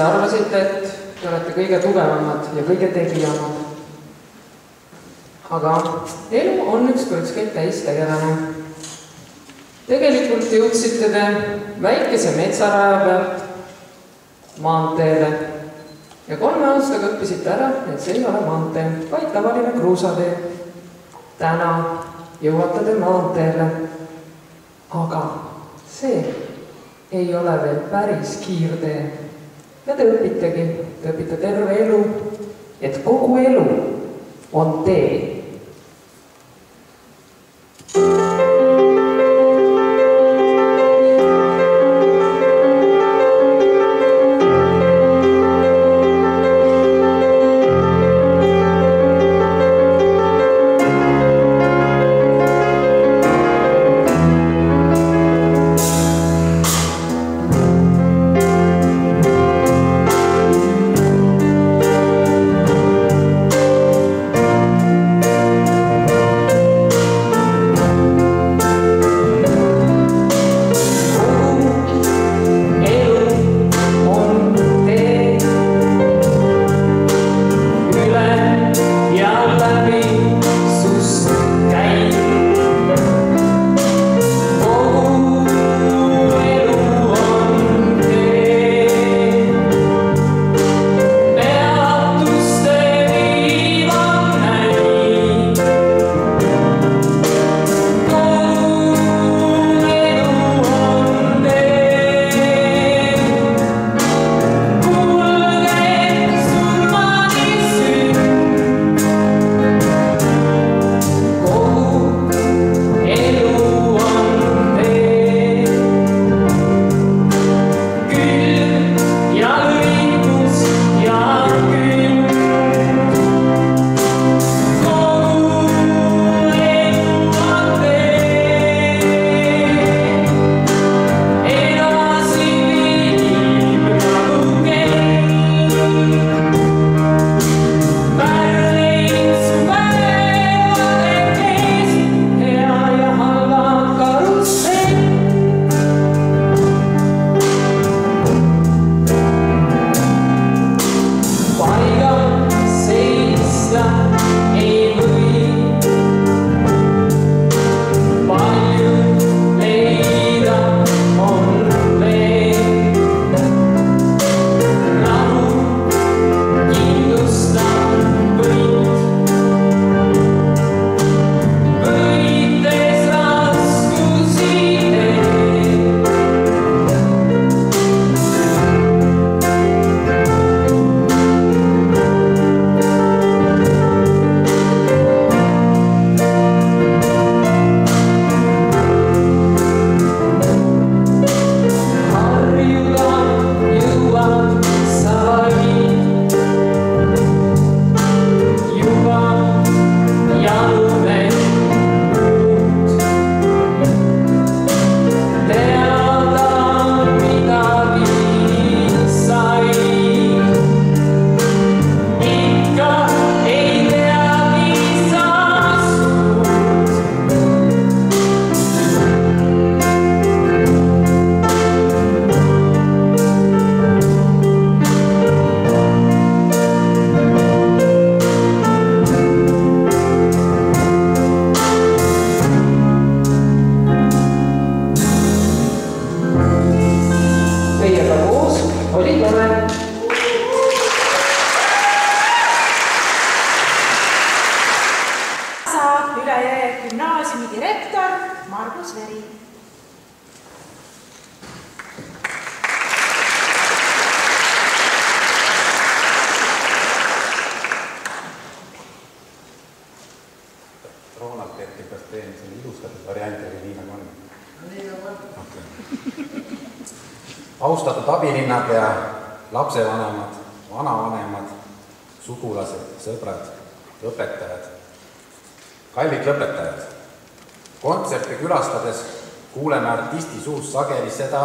te arvasite, et te olete kõige tugevamad ja kõige tegijamad. aga elu on üks põrskeid täistegelane. tegelikult jõudsite te väikese metsaraja pealt maanteele ja kolme aastaga õppisite ära, et see ei ole maantee, vaid tavaline kruusatee. täna jõuate te maanteele. aga see ei ole veel päris kiirtee. Ja te õpitegi, te õpite terve elu, et kogu elu on tee direktor Margus Veri. Roonalt tehti, kas teen siin ilustatud varianti või nii nagu on? nii nagu on. okei. austatud abilinnapea, lapsevanemad, vanavanemad, sugulased, sõbrad, õpetajad, kallid lõpetajad kontserte külastades kuuleme artisti suust sageli seda,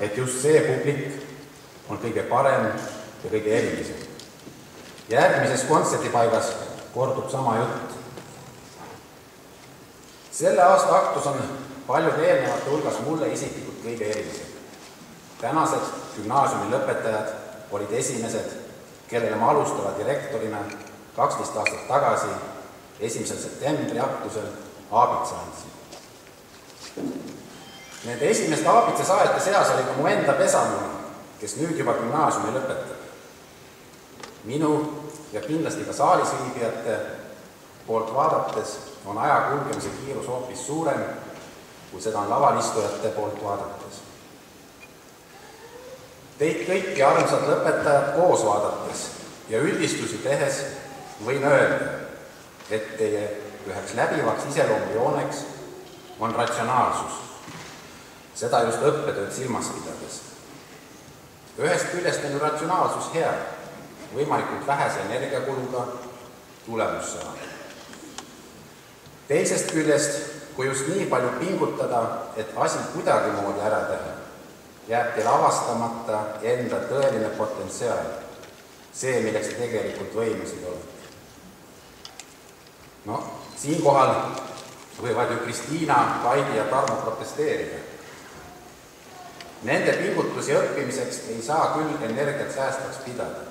et just see publik on kõige parem ja kõige erilisem. järgmises kontserdipaigas kordub sama jutt. selle aasta aktus on paljude eelnevate hulgas mulle isiklikult kõige erilisem. tänased gümnaasiumi lõpetajad olid esimesed, kellele ma alustava direktorina kaksteist aastat tagasi, esimesel septembri aktusel aabitsa andsin. Nende esimeste aabitsa saajate seas oli ka mu enda pesamuna, kes nüüd juba gümnaasiumi lõpetab. minu ja kindlasti ka saalis viibijate poolt vaadates on aja kulgemise kiirus hoopis suurem, kui seda on lavalistujate poolt vaadates. Teid kõiki, armsad lõpetajad, koos vaadates ja üldistusi tehes võin öelda, et teie üheks läbivaks iseloomujooneks on ratsionaalsus, seda just õppetööd silmas pidades. ühest küljest on ju ratsionaalsus hea, võimalikult vähese energiakuluga tulemus saada. teisest küljest, kui just nii palju pingutada, et asi kuidagimoodi ära teha, jääb teil avastamata enda tõeline potentsiaal, see, milleks te tegelikult võimelised olete. no siinkohal võivad ju Kristiina, Kaidi ja Tarmo protesteerida. Nende pingutusi õppimiseks ei saa küll energiat säästvaks pidada.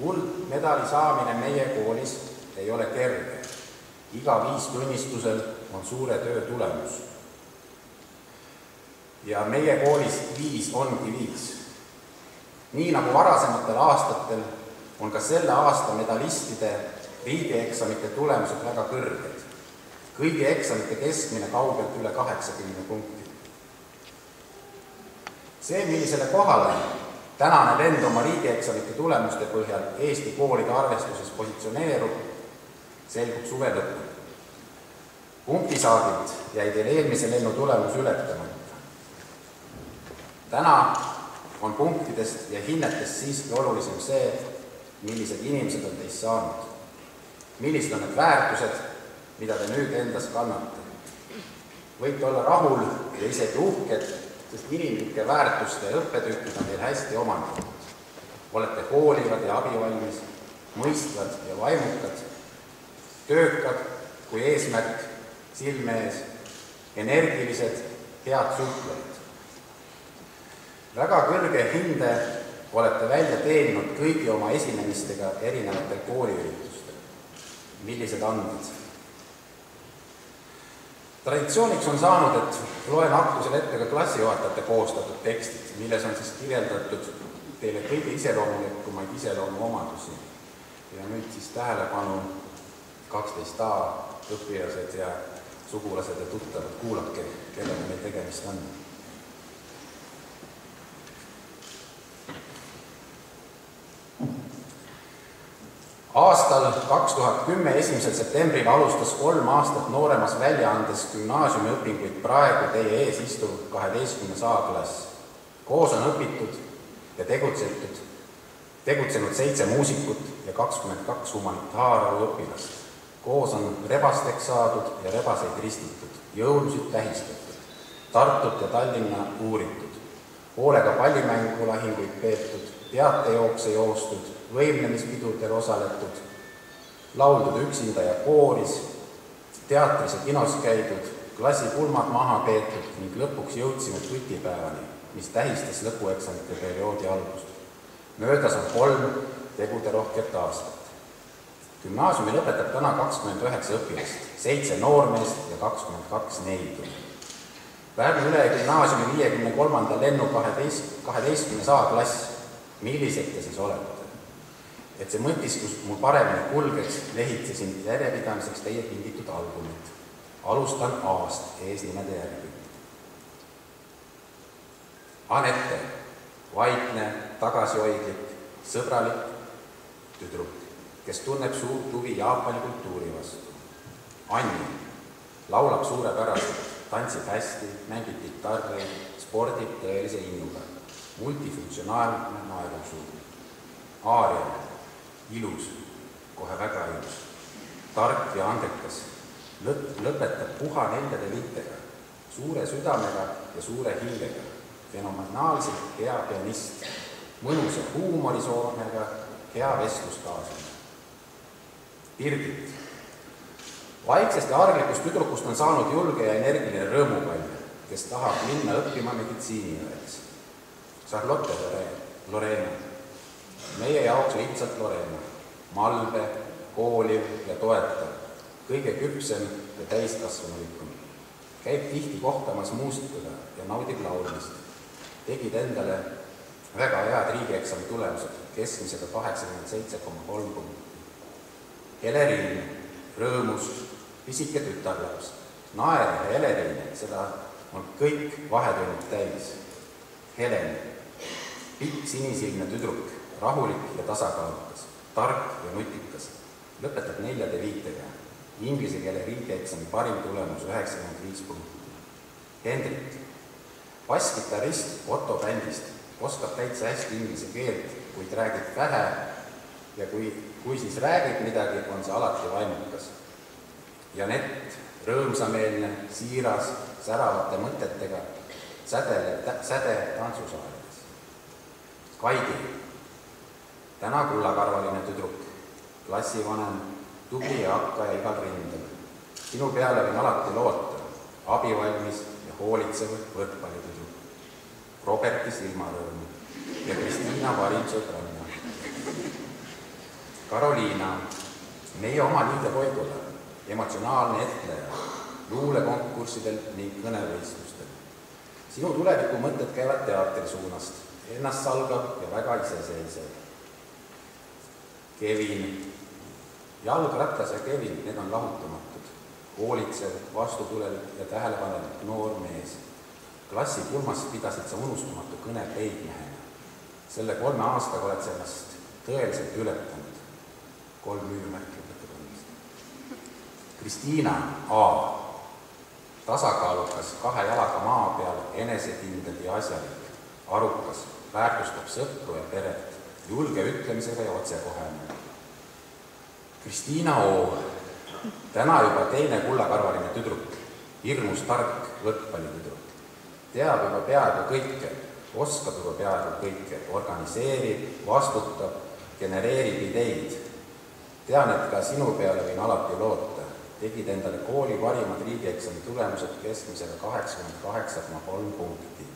kuldmedali saamine meie koolis ei ole kerge. iga viis tunnistusel on suure töö tulemus. ja meie koolis viis ongi viis. nii nagu varasematel aastatel, on ka selle aasta medalistide riigieksamite tulemused väga kõrged. Kõigi eksamite keskmine kaugelt üle kaheksakümne punkti. see, millisele kohale tänane lend oma riigieksamite tulemuste põhjal Eesti koolide arvestuses positsioneerub, selgub suve lõpul. punktisaagilt jäi teil eelmise lennu tulemus ületamata. täna on punktidest ja hinnetest siiski olulisem see, millised inimesed on teist saanud millised on need väärtused, mida te nüüd endas kannate. võite olla rahul ja isegi uhked, sest inimlike väärtuste õppetükid on teil hästi omandatud. olete hoolivad ja abivalmis, mõistvad ja vaimukad, töökad kui eesmärk silme ees, energilised, head suhtlejad. väga kõrge hinde olete välja teeninud kõigi oma esinemistega erinevatel kooliüritustel millised andmed. Traditsiooniks on saanud, et loen aktusel ette ka klassijuhatajate koostatud tekstid, milles on siis kirjeldatud teile kõige iseloomulikumaid iseloomuomadusi. ja nüüd siis tähelepanu kaksteist A õpilased ja sugulased ja tuttavad, kuulake, kellega meil tegemist on aastal kaks tuhat kümme esimesel septembril alustas kolm aastat nooremas väljaandes gümnaasiumiõpinguid praegu teie ees istuv kaheteistkümnes A-klass. koos on õpitud ja tegutsetud, tegutsenud seitse muusikut ja kakskümmend kaks humanitaaralu õpilast. koos on rebasteks saadud ja rebaseid ristitud, jõulusid tähistatud, Tartut ja Tallinna uuritud, hoolega pallimängulahinguid peetud, teatejookse joostud võimlemispidudel osaletud, lauldud üksinda ja kooris, teatris ja kinos käidud, klassipulmad maha peetud ning lõpuks jõudsime tutipäevani, mis tähistas lõpueksamite perioodi algust. möödas on kolm teguderohket aastat. gümnaasiumi lõpetab täna kakskümmend üheksa õpilast, seitse noormeest ja kakskümmend kaks neidu. Pärnu Üle gümnaasiumi viiekümne kolmanda lennu kaheteist, kaheteistkümnes A-klass, millised te siis olete? Et see mõtisklus mul paremini kulgeks, lehitsesin järjepidamiseks teie kingitud albumit. alustan A-st eesnimede järgi. Anette, vaikne, tagasihoidlik, sõbralik tüdruk, kes tunneb suurt huvi Jaapani kultuuri vastu. Anni laulab suurepäraselt, tantsib hästi, mängib kitarri, spordib tõelise innuga. multifunktsionaalne naerusuu. aaria, ilus, kohe väga ilus, tark ja andekas, lõpp, lõpetab puha neljade viitega, suure südamega ja suure hingega, fenomenaalselt hea pianist, mõnusa huumorisoonega, hea vestluskaaslane. Birgit. vaiksest ja arglikust tüdrukust on saanud julge ja energiline rõõmupall, kes tahab minna õppima meditsiiniõeks. Charlotte Lorena, meie jaoks lihtsalt Lorena, malbe, hooliv ja toetav, kõige küpsem ja täiskasvanulikum. käib tihti kohtamas muusikuga ja naudib laulmist. tegid endale väga head riigieksami tulemused, keskmisega kaheksakümmend seitse koma kolm punkti. Heleriin, rõõmus, pisike tütarlaps, naer ja Heleriin, seda on kõik vahetunnid täis. Helen, pikk sinisilmne tüdruk, rahulik ja tasakaalukas, tark ja nutikas, lõpetab neljade viitega. Inglise keele riigieksami parim tulemus üheksakümmend viis punkti. Hendrik, basskitarrist Otto bändist, oskab täitsa hästi inglise keelt, kuid räägib vähe ja kui, kui siis räägib midagi, on see alati vaimukas. Janett, rõõmsameelne, siiras, säravate mõtetega, sädeleb, säde tantsusaalides. Kaidi, täna kullakarvaline tüdruk, klassivanem, tubli ja hakkaja igal rindel. sinu peale võin alati loota, abivalmis ja hoolitsev võrkpallitüdruk. Roberti silmarõõm ja Kristiina varim sõbranna. Karoliina, meie oma liide Koidula, emotsionaalne etleja, luulekonkurssidel ning kõnevõistlustel. sinu tulevikumõtted käivad teatri suunast, ennastsalgav ja väga iseseisev. Kevin, jalgrattas ja Kevin, need on lahutamatud, hoolitsev, vastutulelik ja tähelepanelik noor mees. klassi pulmas pidasid sa unustamatu kõne peigmehena. selle kolme aastaga oled sa ennast tõeliselt ületanud. kolm hüüumärki lõpetab ennast. Kristiina A tasakaalukas, kahe jalaga maa peal, enesekindel ja asjalik, arukas, väärtustab sõpru ja peret, julge ütlemisega ja otsekohene. Kristiina O, täna juba teine kullakarvaline tüdruk, hirmus tark võrkpallitüdruk, teab juba peaaegu kõike, oskab juba peaaegu kõike, organiseerib, vastutab, genereerib ideid. tean, et ka sinu peale võin alati loota tegid endale kooli parimad riigieksami tulemused keskmisega kaheksakümmend kaheksa koma kolm punkti.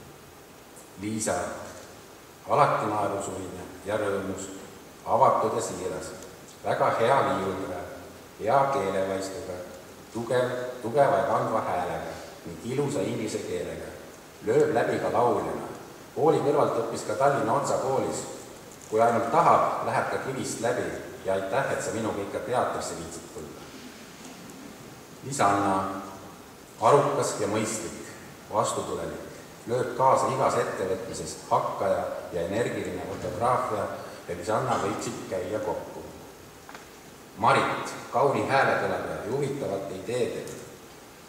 Liisa, alati naerusuine ja rõõmus, avatud ja siiras, väga hea viiuldaja, hea keelevaistuga, tugev, tugeva ja kandva häälega ning ilusa inglise keelega, lööb läbi ka lauljana. kooli kõrvalt õppis ka Tallinna Otsa koolis. kui ainult tahab, läheb ka kivist läbi ja aitäh, et sa minuga ikka teatrisse viitsid tulla isana arukas ja mõistlik, vastutulelik, lööb kaasa igas ettevõtmises, hakkaja ja energiline fotograafia ja lisanna võiksid käia kokku. Marit, kauni hääletõlega ja huvitavate ideedega,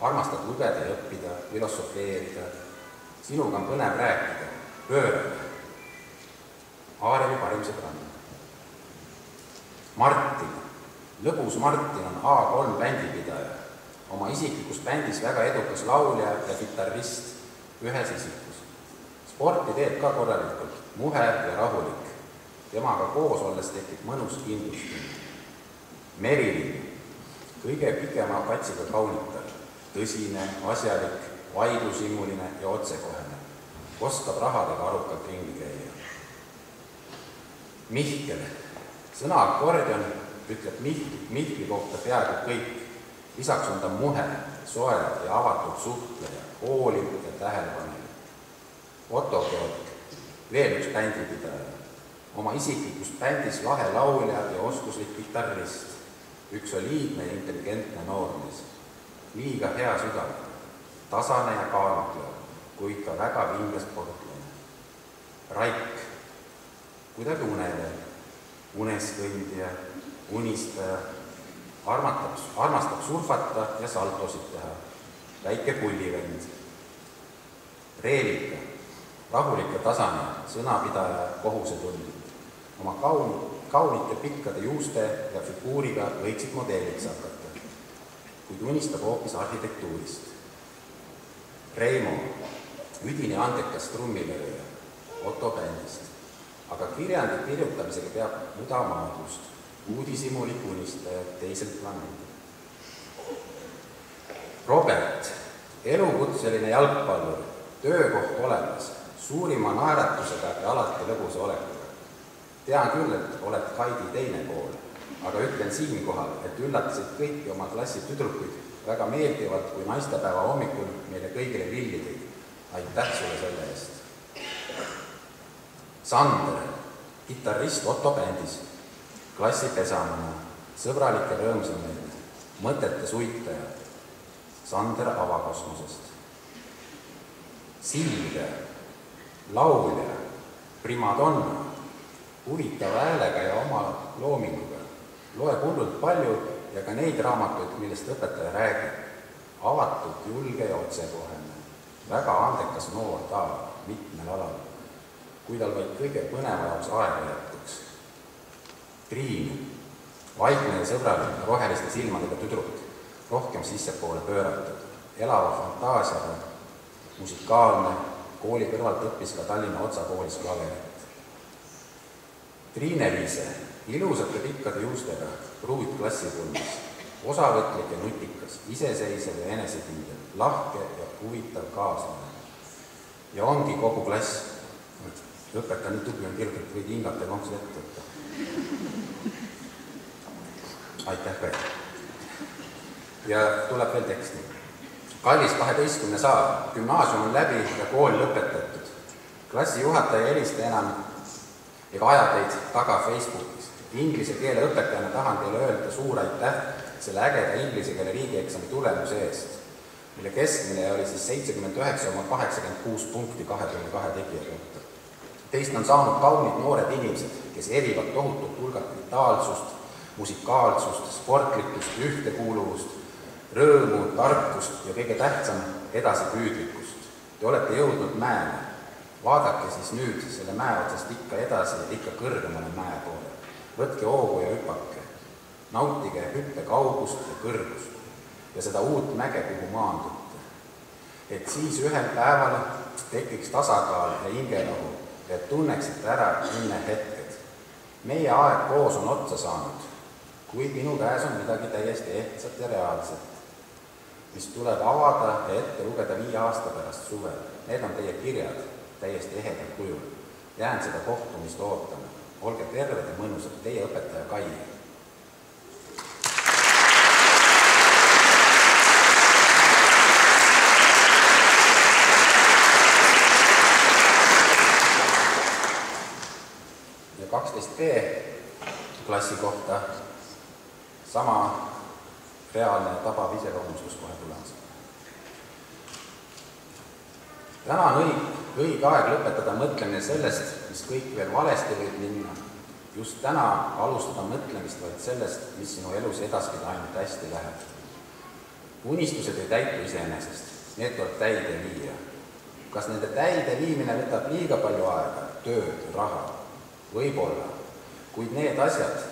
armastad lugeda ja õppida, filosofeerida, sinuga on põnev rääkida, pöörata. Aareli parim sõbranna. Martin, lõbus Martin on A3 bändipidaja oma isiklikus bändis väga edukas laulja ja kitarrist ühes isikus. sporti teeb ka korralikult, muhe ja rahulik. temaga koos olles tekib mõnus kindlustunne. Merilin, kõige pikema katsiga kaunitar, tõsine, asjalik, vaidlusimuline ja otsekohene. oskab rahadega arukalt ringi käia. Mihkel, sõna akordion ütleb Mihkli, Mihkli kohta peaaegu kõik lisaks on ta muhe, soe ja avatud suhtleja, hooliv tähelepanelik. Otto Georg, veel üks bändipidaja, oma isiklikus bändis lahe laulja ja oskuslik kitarrist, üks soliidne ja intelligentne noormees, liiga hea südamega, tasane ja kaalutlev, kuid ka väga vinge sportlane. Raik, kuidagi unenev, unes kõndija, unistaja armatab, armastab surfata ja saltosid teha. väike pullivend. Reelika, rahulik ja tasane, sõnapidaja kohusetundlik. oma kaun, kaunite pikkade juuste ja figuuriga võiksid modelliks hakata, kuid unistab hoopis arhitektuurist. Reimo, üdini andekas trummilööja Otto bändist, aga kirjandi kirjutamisega peab mudamaadlust, uudishimulik unistaja teiselt planeedilt. Robert, elukutseline jalgpallur, töökoht olemas, suurima naeratusega ja alati lõbusa olekuga. tean küll, et oled Kaidi teine pool, aga ütlen siinkohal, et üllatasid kõiki oma klassi tüdrukuid väga meeldivalt, kui naistepäeva hommikul meile kõigile lilli tõid. aitäh sulle selle eest! Sander, kitarrist Otto bändis, klassi pesamine, sõbralik ja rõõmsameelne, mõtete suitaja, Sander avakosmosest. Silvia, laulja, primadonna, huvitava häälega ja oma loominguga, loeb hullult palju ja ka neid raamatuid, millest õpetaja räägib. avatud, julge ja otsekohene, väga andekas noor daam mitmel alal, kui tal vaid kõige põneva jaoks aega jätkuks. Triin, vaikne ja sõbralik, roheliste silmadega tüdruk, rohkem sissepoole pööratud, elava fantaasiaga, musikaalne, kooli kõrvalt õppis ka Tallinna Otsa koolis klaverit. Triine-Liise, ilusate pikkade juustega, pruut klassipulmas, osavõtlik ja nutikas, iseseisev ja enesekindel, lahke ja huvitav kaaslane. ja ongi kogu klass, õpetaja nii tubli on kirjutatud, võid hingata ja lonksu ette võtta. aitäh veel. ja tuleb veel teksti. Kallis kaheteistkümnes A, gümnaasium on läbi ja kool lõpetatud. klassijuhataja ei helista enam ega aja teid taga Facebookis. Inglise keele õpetajana tahan teile öelda suur aitäh selle ägeda inglise keele riigieksami tulemuse eest, mille keskmine oli siis seitsekümmend üheksa koma kaheksakümmend kuus punkti kahekümne kahe tegija kohta. Teist on saanud kaunid noored inimesed, kes erivad tohutult hulgalt vitaalsust, musikaalsust, sportlikkust, ühtekuuluvust, rõõmu, tarkust ja kõige tähtsam, edasipüüdlikkust. Te olete jõudnud mäele vaadake siis nüüd selle mäe otsast ikka edasi ikka kõrgemale mäe poole. võtke hoogu ja hüpake. nautige hüppe kaugust ja kõrgust ja seda uut mäge, kuhu maandute. et siis ühel päeval tekiks tasakaal ja hingerahu ja tunneksite ära õnnehetked. meie aeg koos on otsa saanud, kuid minu käes on midagi täiesti ehtsat ja reaalset, mis tuleb avada ja ette lugeda viie aasta pärast suvel. Need on teie kirjad täiesti ehedal kujul. jään seda kohtumist ootama. olge terved ja mõnusad, teie õpetaja Kai. ja kaksteist B klassi kohta sama reaalne tabav iseloomustus kohe tulemas. täna on õige õige aeg lõpetada mõtlemine sellest, mis kõik veel valesti võib minna. just täna alustada mõtlemist vaid sellest, mis sinu elus edaspidi ainult hästi läheb. unistused ei täitu iseenesest, need tuleb täide viia. kas nende täide viimine võtab liiga palju aega, tööd, raha? võib-olla, kuid need asjad,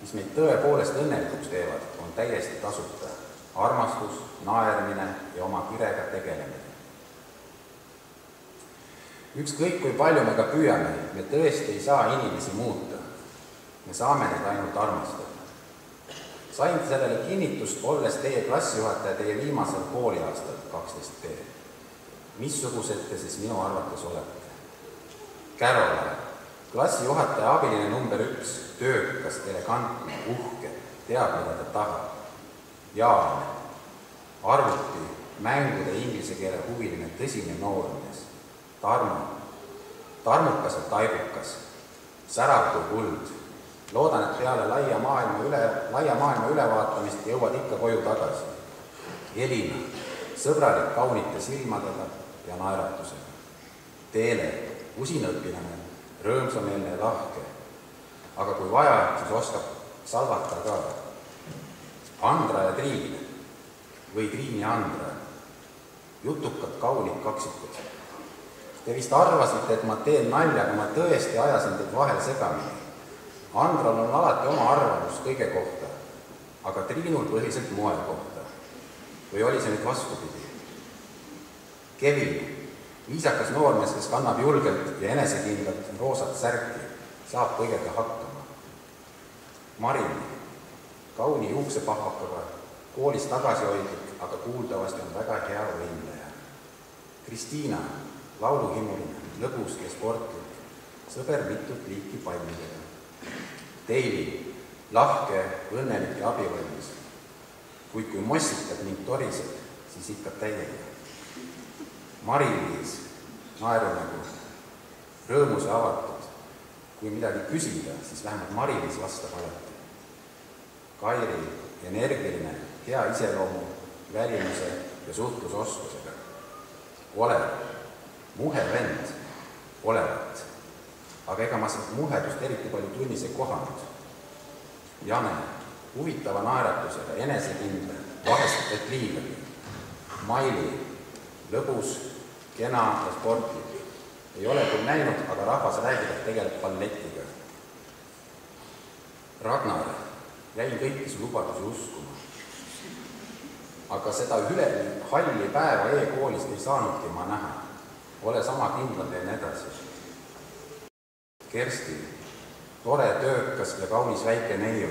mis meid tõepoolest õnnelikuks teevad, on täiesti tasuta. armastus, naermine ja oma kirega tegelemine ükskõik, kui palju me ka püüame, me tõesti ei saa inimesi muuta. me saame neid ainult armastada. sain sellele kinnitust, olles teie klassijuhataja teie viimasel kooliaastal, kaksteist B. missugused te siis minu arvates olete? Caroline, klassijuhataja abiline number üks, töökas, elegantne, uhke, teab, mida ta tahab. Jaan, arvuti, mängude inglise keele huviline, tõsine noormees Tarmo, tarmukas ja taibukas, särav kui kuld. loodan, et peale laia maailma üle, laia maailma ülevaatamist jõuad ikka koju tagasi. Elina, sõbralik kaunite silmadega ja naeratusega. Teele, usin õpilane, rõõmsameelne ja lahke. Aga kui vaja, siis oskab salvata ka. Andra ja Triin või Triin ja Andra, jutukad kaunid kaksikud Te vist arvasite, et ma teen nalja, aga ma tõesti ajasin teid vahel segamini. Andral on alati oma arvamus kõige kohta, aga Triinul põhiliselt moe kohta. või oli see nüüd vastupidi? Kevin, viisakas noormees, kes kannab julgelt ja enesekindlalt roosat särki, saab kõigega hakkama. Marin, kauni juuksepahvakaga, koolis tagasihoidlik, aga kuuldavasti on väga hea võimleja. Kristiina, lauluhimuline, lõbus ja sportlik, sõber mitut liiki pallidega. Deivi, lahke, õnnelik ja abivalmis. kuid kui mossitab ning toriseb, siis ikka täiega. Mari-Liis, naerunägu, rõõmus ja avatud. kui midagi küsida, siis vähemalt Mari-Liis vastab alati. Kairi, energiline, hea iseloomu, välimuse ja suhtlusoskusega. Olev, muhe vend, olevat. aga ega ma seda muhedust eriti palju tunnis ei kohanud. Jane, huvitava naeratusega, enesekindel, vahest et liigagi. Maili, lõbus, kena ja sportlik. ei ole küll näinud, aga rahvas räägib, et tegeleb balletiga. Ragnar, jäin kõiki su lubadusi uskuma. aga seda üle halli päeva e-koolist ei saanudki ma näha. ole sama kindlad ja nii edasi. Kersti, tore, töökas ja kaunis väike neiu,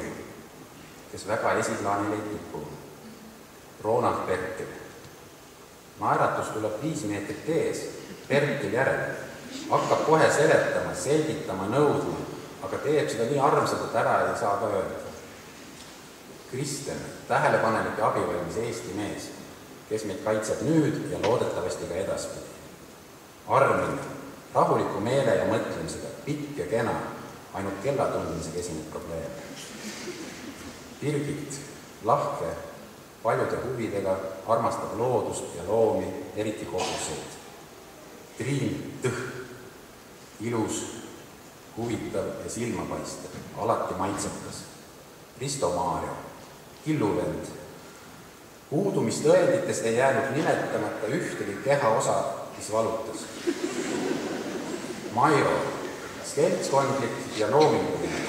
kes väga esiplaanil ei tipu. Ronald Berkel naeratus tuleb viis meetrit ees, Bertil järel, hakkab kohe seletama, selgitama, nõudma, aga teeb seda nii armsalt, et ära ei saa ka öelda. Kristjan, tähelepanelik ja abivalmis Eesti mees, kes meid kaitseb nüüd ja loodetavasti ka edaspidi. Armin, rahuliku meele ja mõtlemisega, pikk ja kena, ainult kella tundmisega esineb probleem. Birgit, lahke paljude huvidega, armastab loodust ja loomi, eriti koguseid. Triin Tõh, ilus, huvitav ja silmapaistev, alati maitsekas. Risto Maarja, killuvend. puudumistõenditest ei jäänud nimetamata ühtegi kehaosa, mis valutas. Mairo, seltskondlik ja loominguline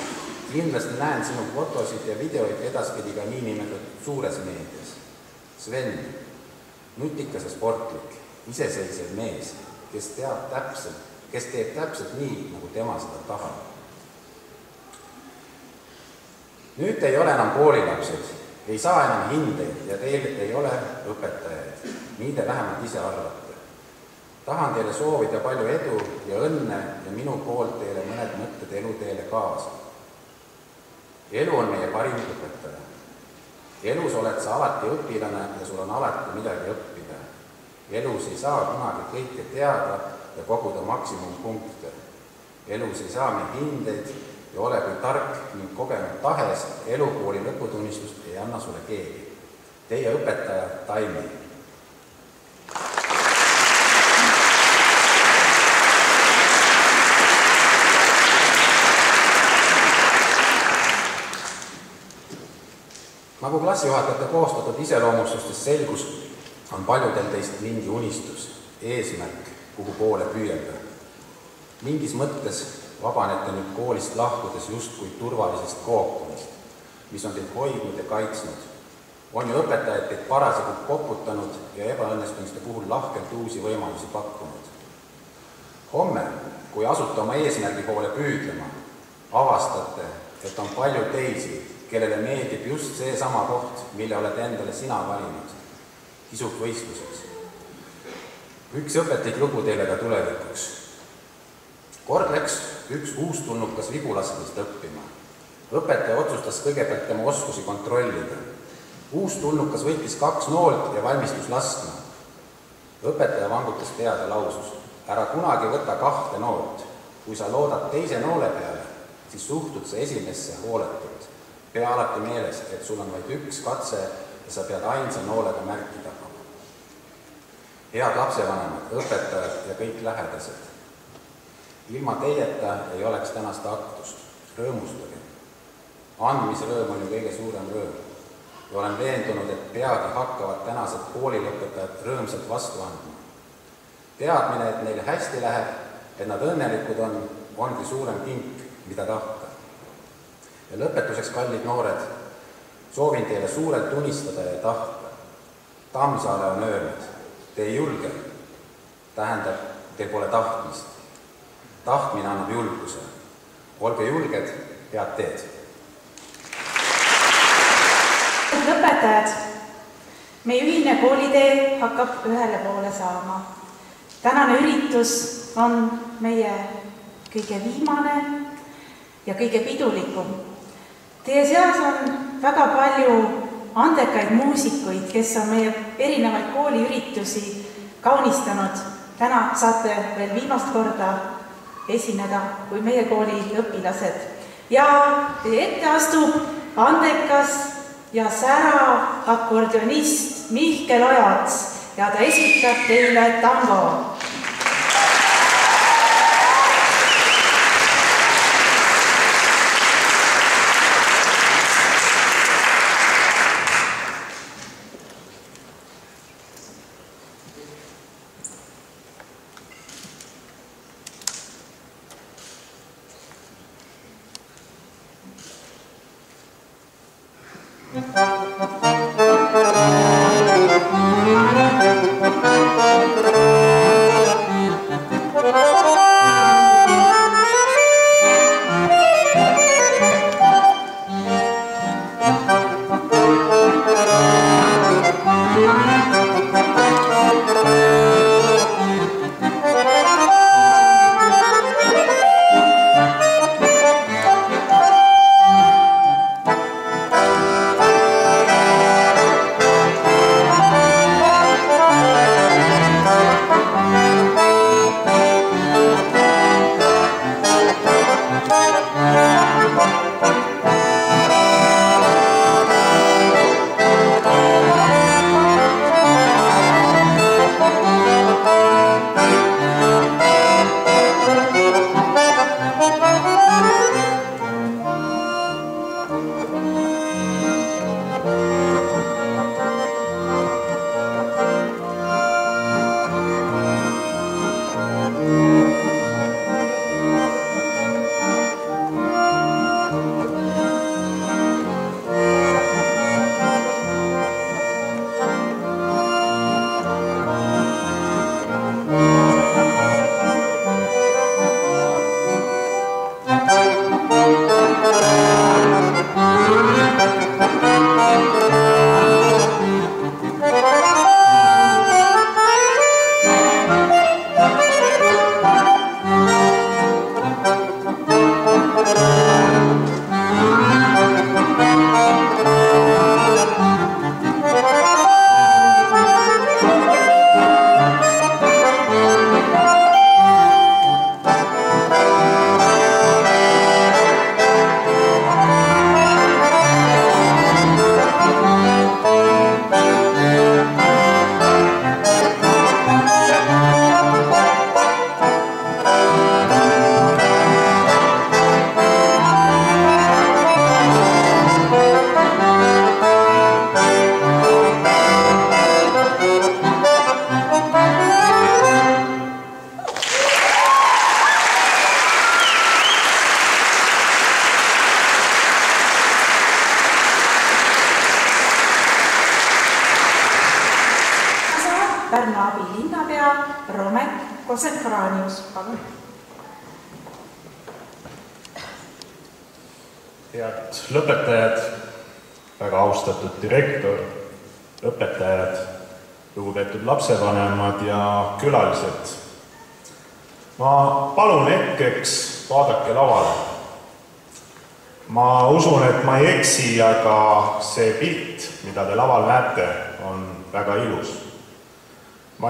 kindlasti näen sinu fotosid ja videoid edaspidi ka niinimetatud suures meedias. Sven, nutikas ja sportlik, iseseisev mees, kes teab täpselt, kes teeb täpselt nii, nagu tema seda tahab. nüüd ei ole enam koolilapsed, ei saa enam hindeid ja teil ei ole õpetajaid. nii te vähemalt ise arvate. tahan teile soovida palju edu ja õnne ja minu poolt teile mõned mõtted eluteele kaasa elu on meie parim õpetaja. elus oled sa alati õpilane ja sul on alati midagi õppida. elus ei saa kunagi kõike teada ja koguda maksimumpunkte. elus ei saa me hindeid ja ole kui tark ning kogenud tahes, elukooli lõputunnistust ei anna sulle keegi. Teie õpetaja Taimi nagu klassijuhatajate koostatud iseloomustustest selgus, on paljudel teist mingi unistus, eesmärk, kuhu poole püüelda. mingis mõttes vabanete nüüd koolist lahkudes justkui turvalisest kookumist, mis on teid hoidnud ja kaitsnud. on ju õpetajad teid parasjagu koputanud ja ebaõnnestumiste puhul lahkelt uusi võimalusi pakkunud. homme, kui asute oma eesmärgi poole püüdlema, avastate, et on palju teisi, kellele meeldib just seesama koht, mille oled endale sina valinud, kisub võistluseks. üks õpetlik lugu teile ka tulevikuks. kord läks üks uustulnukas vigu laskmist õppima. Õpetaja otsustas kõigepealt tema oskusi kontrollida. uustulnukas võttis kaks noolt ja valmistus laskma. õpetaja vangutas pead ja lausus, ära kunagi võta kahte noolt. kui sa loodad teise noole peale, siis suhtud sa esimesse hooletult pea alati meeles, et sul on vaid üks katse ja sa pead ainsa noolega märki tabama. head lapsevanemad, õpetajad ja kõik lähedased, ilma teieta ei oleks tänast aktust, rõõmustage. Andmisrõõm on ju kõige suurem rõõm ja olen veendunud, et peagi hakkavad tänased koolilõpetajad rõõmsalt vastu andma. teadmine, et neil hästi läheb, et nad õnnelikud on, ongi suurem kink, mida tahta. ja lõpetuseks, kallid noored, soovin teile suurelt unistada ja tahta. Tammsaare on öelnud, te ei julge, tähendab, teil pole tahtmist. tahtmine annab julguse. olge julged, head teed. Lõpetajad, meie ühine koolitee hakkab ühele poole saama. tänane üritus on meie kõige viimane ja kõige pidulikum. Teie seas on väga palju andekaid muusikuid, kes on meie erinevaid kooliüritusi kaunistanud. täna saate veel viimast korda esineda kui meie kooli õpilased ja teie ette astub andekas ja särav akordionist Mihkel Ojats ja ta esitab teile tango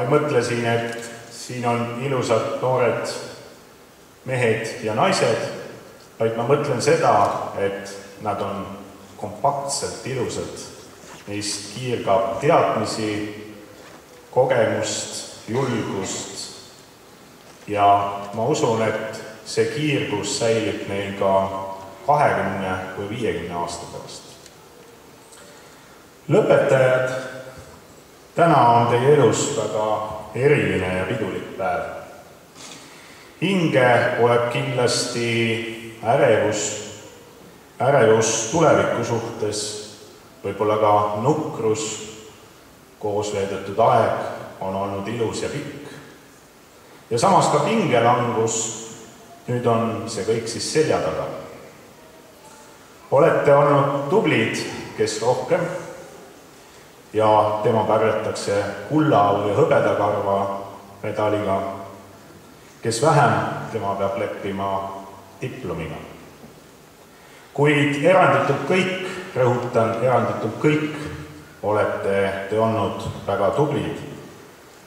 ma ei mõtle siin, et siin on ilusad noored mehed ja naised, vaid ma mõtlen seda, et nad on kompaktselt ilusad. Neist kiirgab teadmisi, kogemust, julgust ja ma usun, et see kiirgus säilib neil ka kahekümne või viiekümne aasta pärast. lõpetajad, täna on teie elus väga eriline ja pidulik päev. hinge poeb kindlasti ärevus, ärevus tuleviku suhtes, võib-olla ka nukrus, koos veedetud aeg on olnud ilus ja pikk. ja samas ka pingelangus, nüüd on see kõik siis selja taga. olete olnud tublid, kes rohkem ja tema pärletakse kulla või hõbedakarva medaliga. kes vähem, tema peab leppima diplomiga. kuid eranditult kõik, rõhutan, eranditult kõik olete te olnud väga tublid,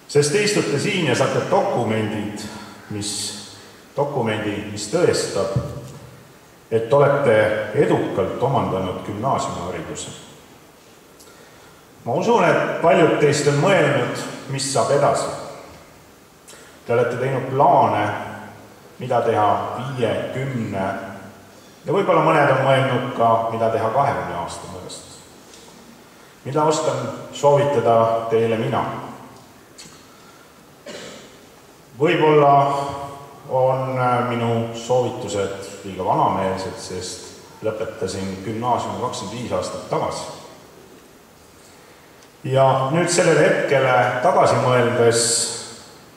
sest te istute siin ja saate dokumendid, mis, dokumendi, mis tõestab, et olete edukalt omandanud gümnaasiumihariduse ma usun, et paljud teist on mõelnud, mis saab edasi. Te olete teinud plaane, mida teha viie, kümne ja võib-olla mõned on mõelnud ka, mida teha kahekümne aasta pärast. mida oskan soovitada teile mina? võib-olla on minu soovitused liiga vanameelsed, sest lõpetasin gümnaasiumi kakskümmend viis aastat tagasi ja nüüd sellele hetkele tagasi mõeldes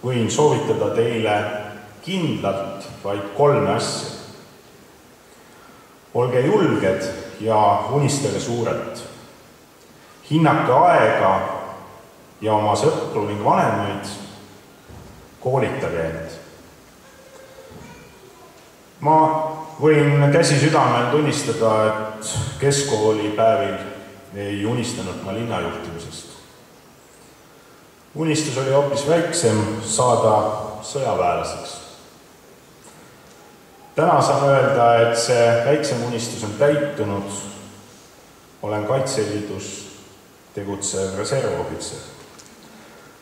võin soovitada teile kindlalt vaid kolme asja. olge julged ja unistage suurelt. hinnake aega ja oma sõpru ning vanemaid, koolitage end. ma võin käsi südamel tunnistada, et keskkoolipäevil ei unistanud ma linnajuhtimisest. unistus oli hoopis väiksem, saada sõjaväelaseks. täna saan öelda, et see väiksem unistus on täitunud. olen Kaitseliidus tegutsev reservohvitser.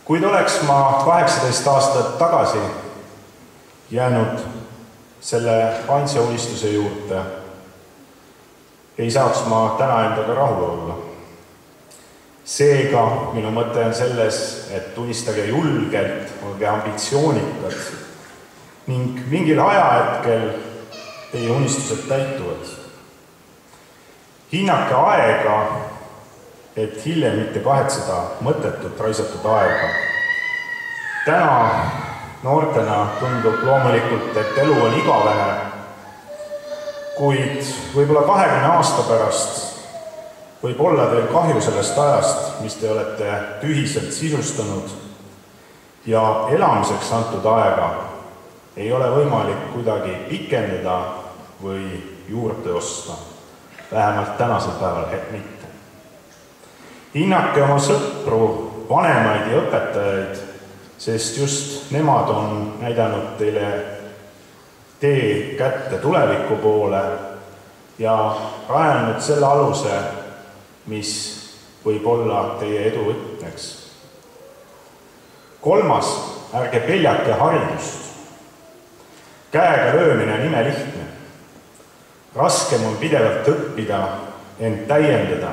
kuid oleks ma kaheksateist aastat tagasi jäänud selle ainsa unistuse juurde ei saaks ma täna endaga rahul olla. seega minu mõte on selles, et tunnistage julgelt, olge ambitsioonikad ning mingil ajahetkel teie unistused täituvad. hinnake aega, et hiljem mitte kahetseda mõttetut raisatud aega. täna noortena tundub loomulikult, et elu on igavene kuid võib-olla kahekümne aasta pärast võib olla teil kahju sellest ajast, mis te olete tühiselt sisustanud ja elamiseks antud aega ei ole võimalik kuidagi pikendada või juurde osta, vähemalt tänasel päeval mitte. hinnake oma sõpru, vanemaid ja õpetajaid, sest just nemad on näidanud teile tee kätte tuleviku poole ja rajanud selle aluse, mis võib olla teie edu võtmeks. kolmas, ärge peljake haridust. käega löömine on imelihtne. raskem on pidevalt õppida, end täiendada.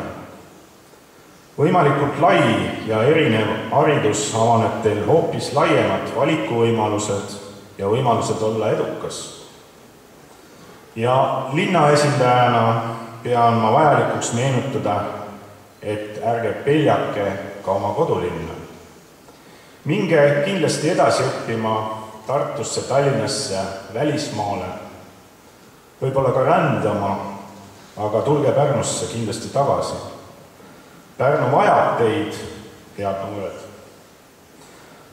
võimalikult lai ja erinev haridus avaneb teil hoopis laiemad valikuvõimalused ja võimalused olla edukas ja linna esindajana pean ma vajalikuks meenutada, et ärge peljake ka oma kodulinna. minge kindlasti edasi õppima Tartusse, Tallinnasse, välismaale, võib-olla ka rändama, aga tulge Pärnusse kindlasti tagasi. Pärnu vajab teid, head noored.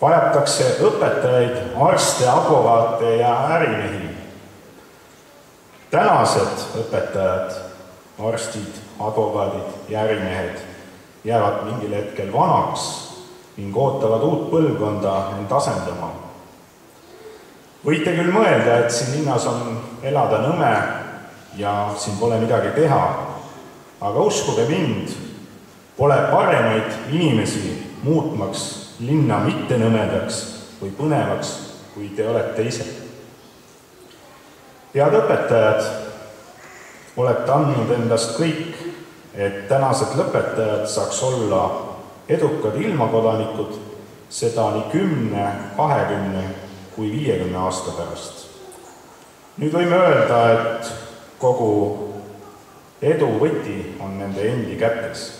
vajatakse õpetajaid, arste, advokaate ja ärimehi tänased õpetajad, arstid, advokaadid ja ärimehed jäävad mingil hetkel vanaks ning ootavad uut põlvkonda end asendama. võite küll mõelda, et siin linnas on elada nõme ja siin pole midagi teha, aga uskuge mind, pole paremaid inimesi muutmaks linna mitte nõmedaks või põnevaks, kui te olete ise head õpetajad, olete andnud endast kõik, et tänased lõpetajad saaks olla edukad ilmakodanikud, seda nii kümne, kahekümne kui viiekümne aasta pärast. nüüd võime öelda, et kogu edu võti on nende endi kätes.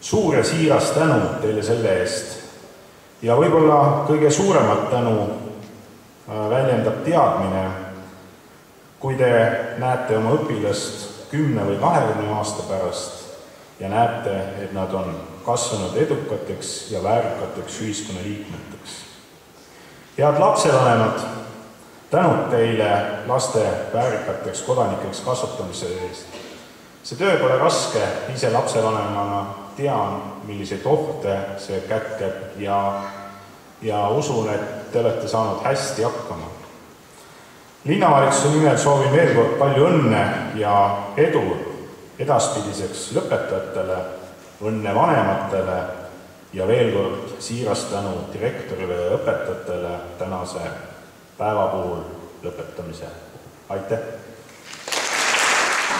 suur ja siiras tänu teile selle eest ja võib-olla kõige suuremat tänu äh, väljendab teadmine, kui te näete oma õpilast kümne või kahekümne aasta pärast ja näete, et nad on kasvanud edukateks ja väärikateks ühiskonnaliikmeteks. head lapsevanemad, tänud teile laste väärikateks kodanikeks kasvatamise eest. see töö pole raske, ise lapsevanemana tean, milliseid ohte see kätkeb ja, ja usun, et te olete saanud hästi hakkama. Linnavalitsuse nimel soovin veel kord palju õnne ja edu edaspidiseks lõpetajatele, õnne vanematele ja veel kord siiras tänu direktorile ja õpetajatele tänase päeva puhul lõpetamise. aitäh!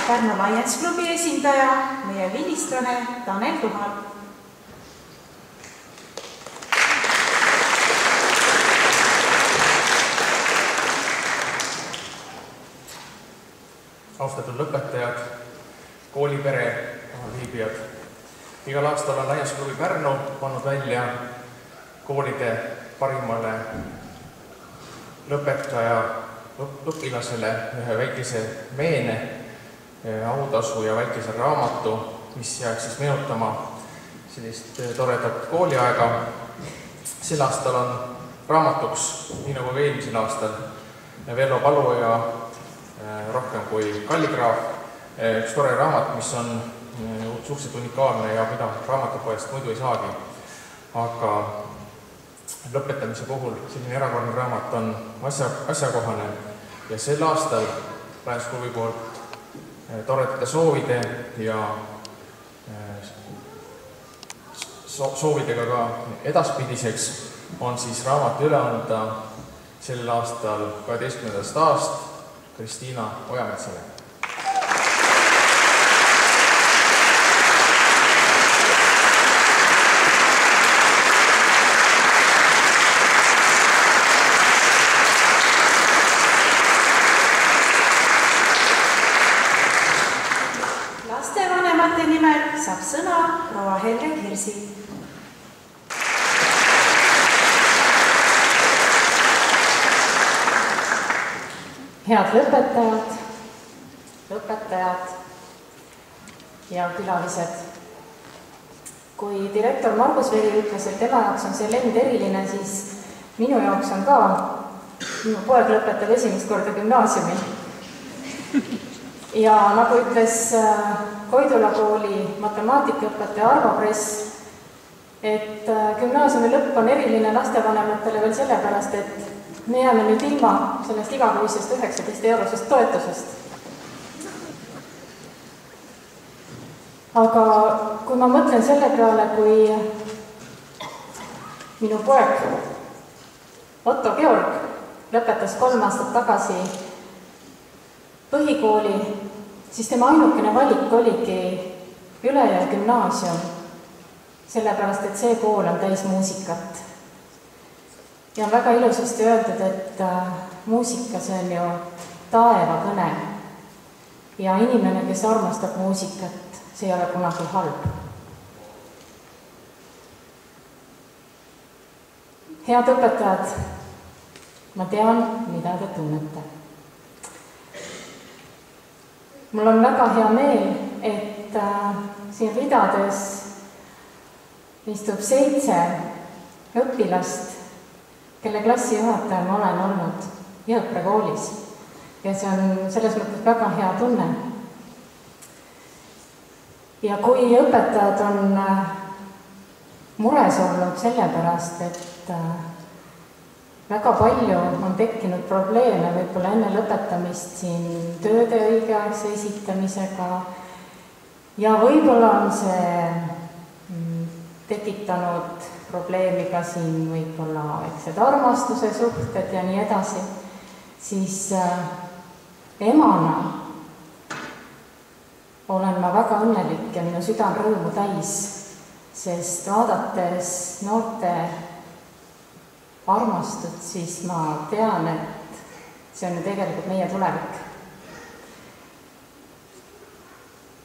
Pärnu Lions klubi esindaja, meie vilistlane Tanel Tuhal austatud lõpetajad, koolipere viibijad. igal aastal on Lions Klubi Pärnu pannud välja koolide parimale lõpetaja õpilasele ühe väikese meene, autasu ja väikese raamatu, mis jääks siis meenutama sellist toredat kooliaega. sel aastal on raamatuks, nii nagu ka eelmisel aastal, Vello Paluoja rohkem kui kalligraaf üks tore raamat, mis on äh, suhteliselt unikaalne ja mida raamatupoest muidu ei saagi. aga lõpetamise puhul selline erakordne raamat on asja, asjakohane ja sel aastal Lions Klubi poolt toredate soovide ja so soovidega ka edaspidiseks on siis raamat üle anda sel aastal kaheteistkümnendast aastast Kristiina Ojametsale head lõpetajad, õpetajad ja külalised. kui direktor Margus Veri ütles, et tema jaoks on see lend eriline, siis minu jaoks on ka, minu poeg lõpetab esimest korda gümnaasiumi. ja nagu ütles äh, Koidula kooli matemaatikaõpetaja Arvo Press, et äh, gümnaasiumi lõpp on eriline lastevanematele veel sellepärast, et me jääme nüüd ilma sellest igakuisest üheksateist eurosest toetusest. aga kui ma mõtlen selle peale, kui minu poeg Otto Georg lõpetas kolm aastat tagasi põhikooli siis tema ainukene valik oligi Ülejõe gümnaasium, sellepärast et see kool on täis muusikat. Ja on väga ilusasti öeldud, et äh, muusika, see on ju taevakõne. ja inimene, kes armastab muusikat, see ei ole kunagi halb. head õpetajad, ma tean, mida te tunnete mul on väga hea meel, et äh, siin ridades istub seitse õpilast, kelle klassijuhataja ma olen olnud Jõhkra koolis ja see on selles mõttes väga hea tunne. ja kui õpetajad on äh, mures olnud sellepärast, et äh, väga palju on tekkinud probleeme võib-olla enne lõpetamist siin tööde õigeaegse esitamisega ja võib-olla on see mm, tekitanud probleemi ka siin võib-olla väiksed armastuse suhted ja nii edasi, siis äh, emana olen ma väga õnnelik ja minu süda on rõõmu täis, sest vaadates noorte armastud, siis ma tean, et see on ju tegelikult meie tulevik.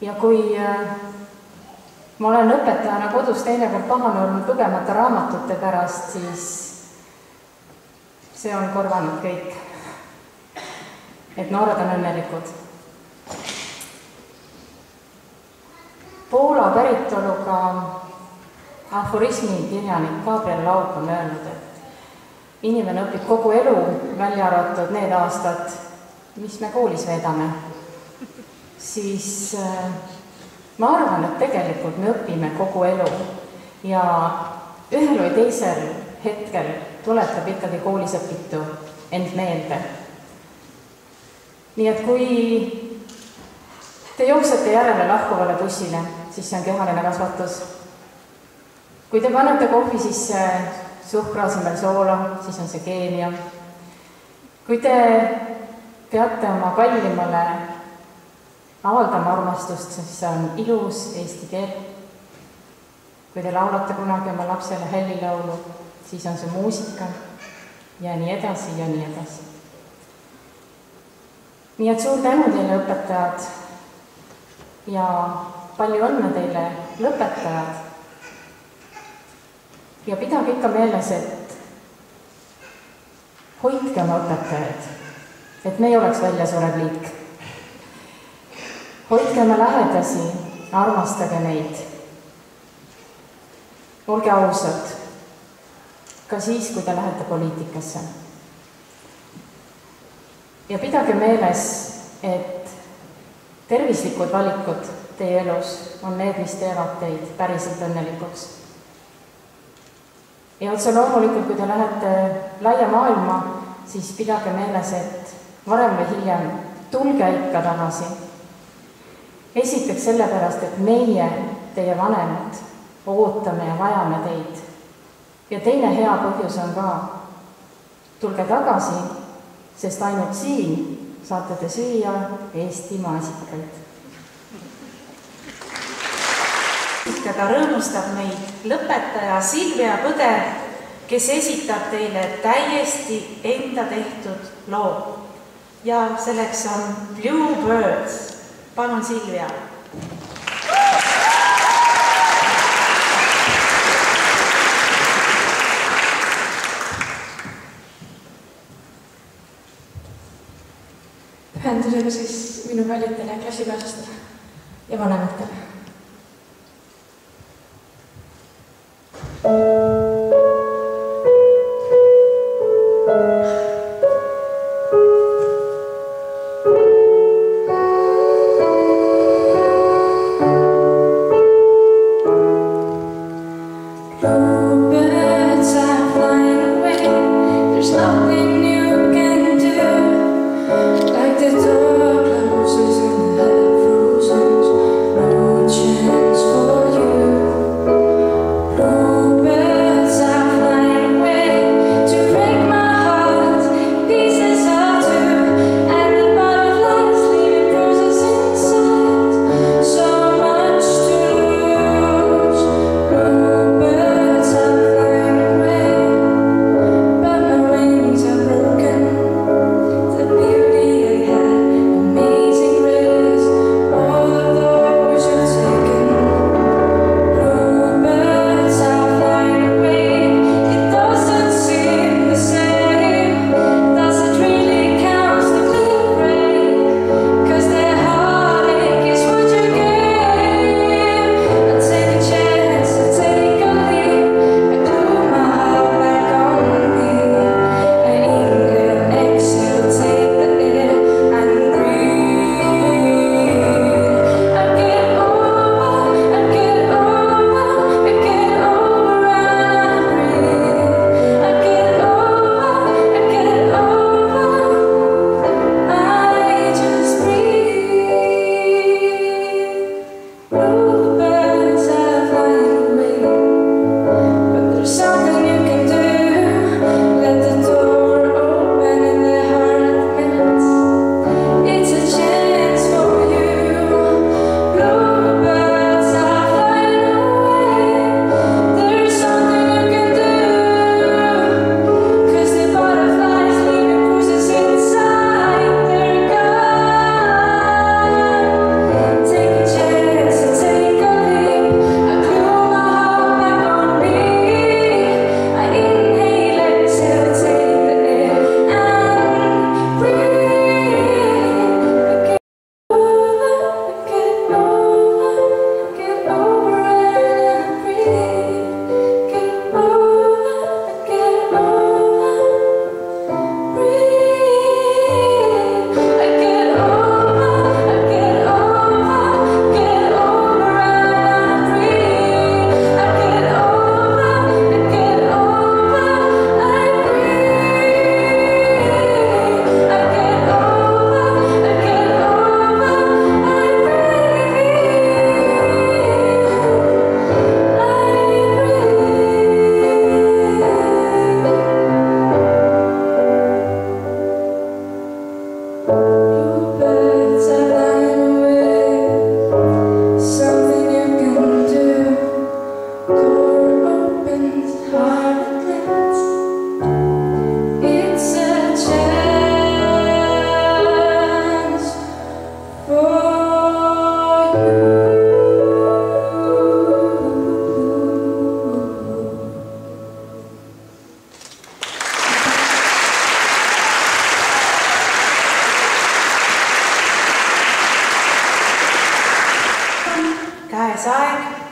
ja kui äh, ma olen õpetajana kodus teinekord pahane olnud lugemata raamatute pärast, siis see on korvanud kõik. et noored on õnnelikud. Poola päritoluga aforismi kirjanik Gabriel Lauk on öelnud, et inimene õpib kogu elu, välja arvatud need aastad, mis me koolis veedame, siis äh, ma arvan, et tegelikult me õpime kogu elu ja ühel või teisel hetkel tuletab ikkagi koolis õpitu end meelde. nii et kui te jooksete järele lahkuvale bussile, siis see on kehaline kasvatus kui te panete kohvi sisse suhkru asemel soola, siis on see keemia. kui te peate oma kallimale avaldama armastust, siis see on ilus eesti keel. kui te laulate kunagi oma lapsele hellilaulu, siis on see muusika ja nii edasi ja nii edasi. nii et suur tänu teile, õpetajad ja palju õnne teile, lõpetajad ja pidage ikka meeles, et hoidke oma õpetajaid, et me ei oleks väljasurev liik. Hoidke oma lähedasi, armastage neid. olge ausad, ka siis, kui te lähete poliitikasse. ja pidage meeles, et tervislikud valikud teie elus on need, mis teevad teid päriselt õnnelikuks ja otse loomulikult, kui te lähete laia maailma, siis pidage meeles, et varem või hiljem tulge ikka tagasi. Esiteks sellepärast, et meie, teie vanemad, ootame ja vajame teid. ja teine hea põhjus on ka, tulge tagasi, sest ainult siin saate te süüa Eesti maasikaid. tervitada rõõmustab meid lõpetaja Silvia Põder, kes esitab teile täiesti enda tehtud loo. ja selleks on Blue Birds. Palun, Silvia. pühendusega siis minu kallitele klassikaaslastele ja vanematele Open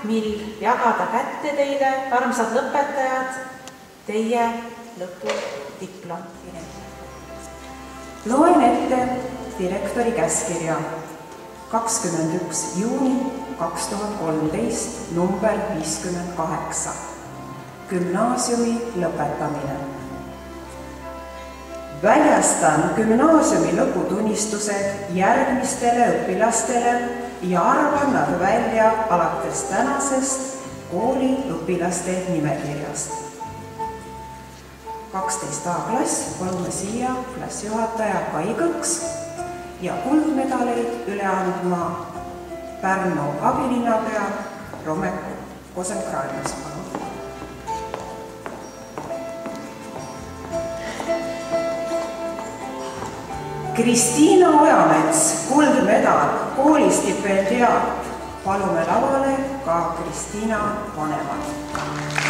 mil jagada kätte teile, armsad lõpetajad, teie lõpudiplom. loen ette direktori käskkirja kakskümmend üks juuni kaks tuhat kolmteist, number viiskümmend kaheksa. gümnaasiumi lõpetamine. väljastan gümnaasiumi lõputunnistused järgmistele õpilastele ja arvan nad välja alates tänasest kooli õpilaste nimekirjast. kaksteist A-klass, palume siia klassijuhataja Kai Kõks ja kuldmedaleid üle andma Pärnu abilinnapea Rome Kosenkraanis, Kristiina Ojamets, kuldmedal, koolistipendiaat. palume lavale ka Kristiina vanemad.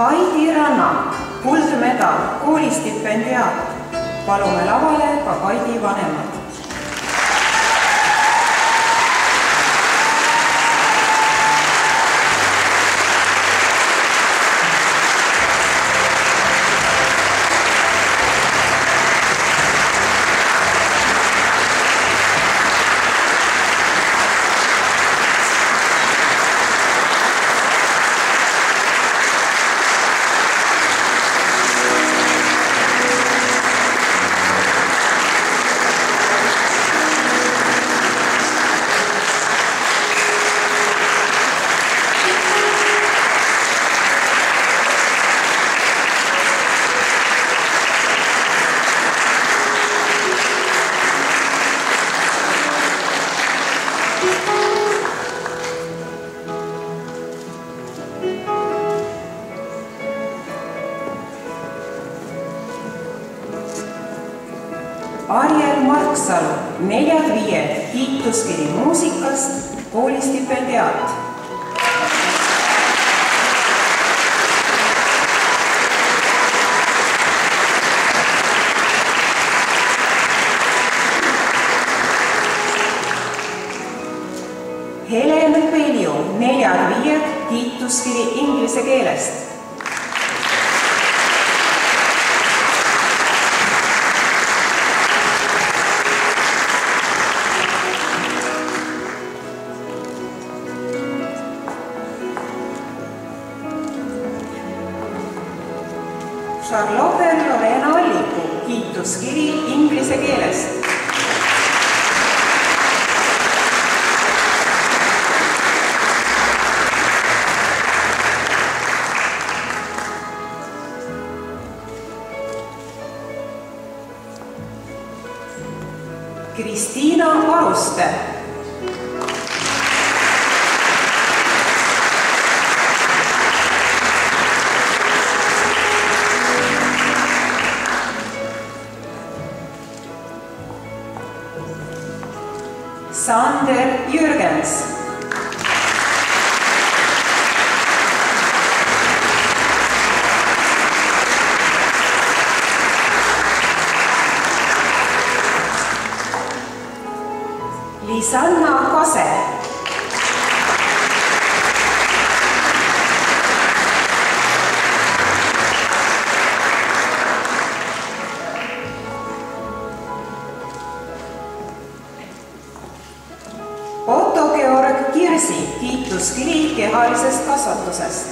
Kaidi Rannak, kuldmedal, koolistipendiaat. palume lavale ka Kaidi vanemad. cosas.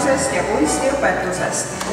Kirjandusest ja kunstiõpetusest,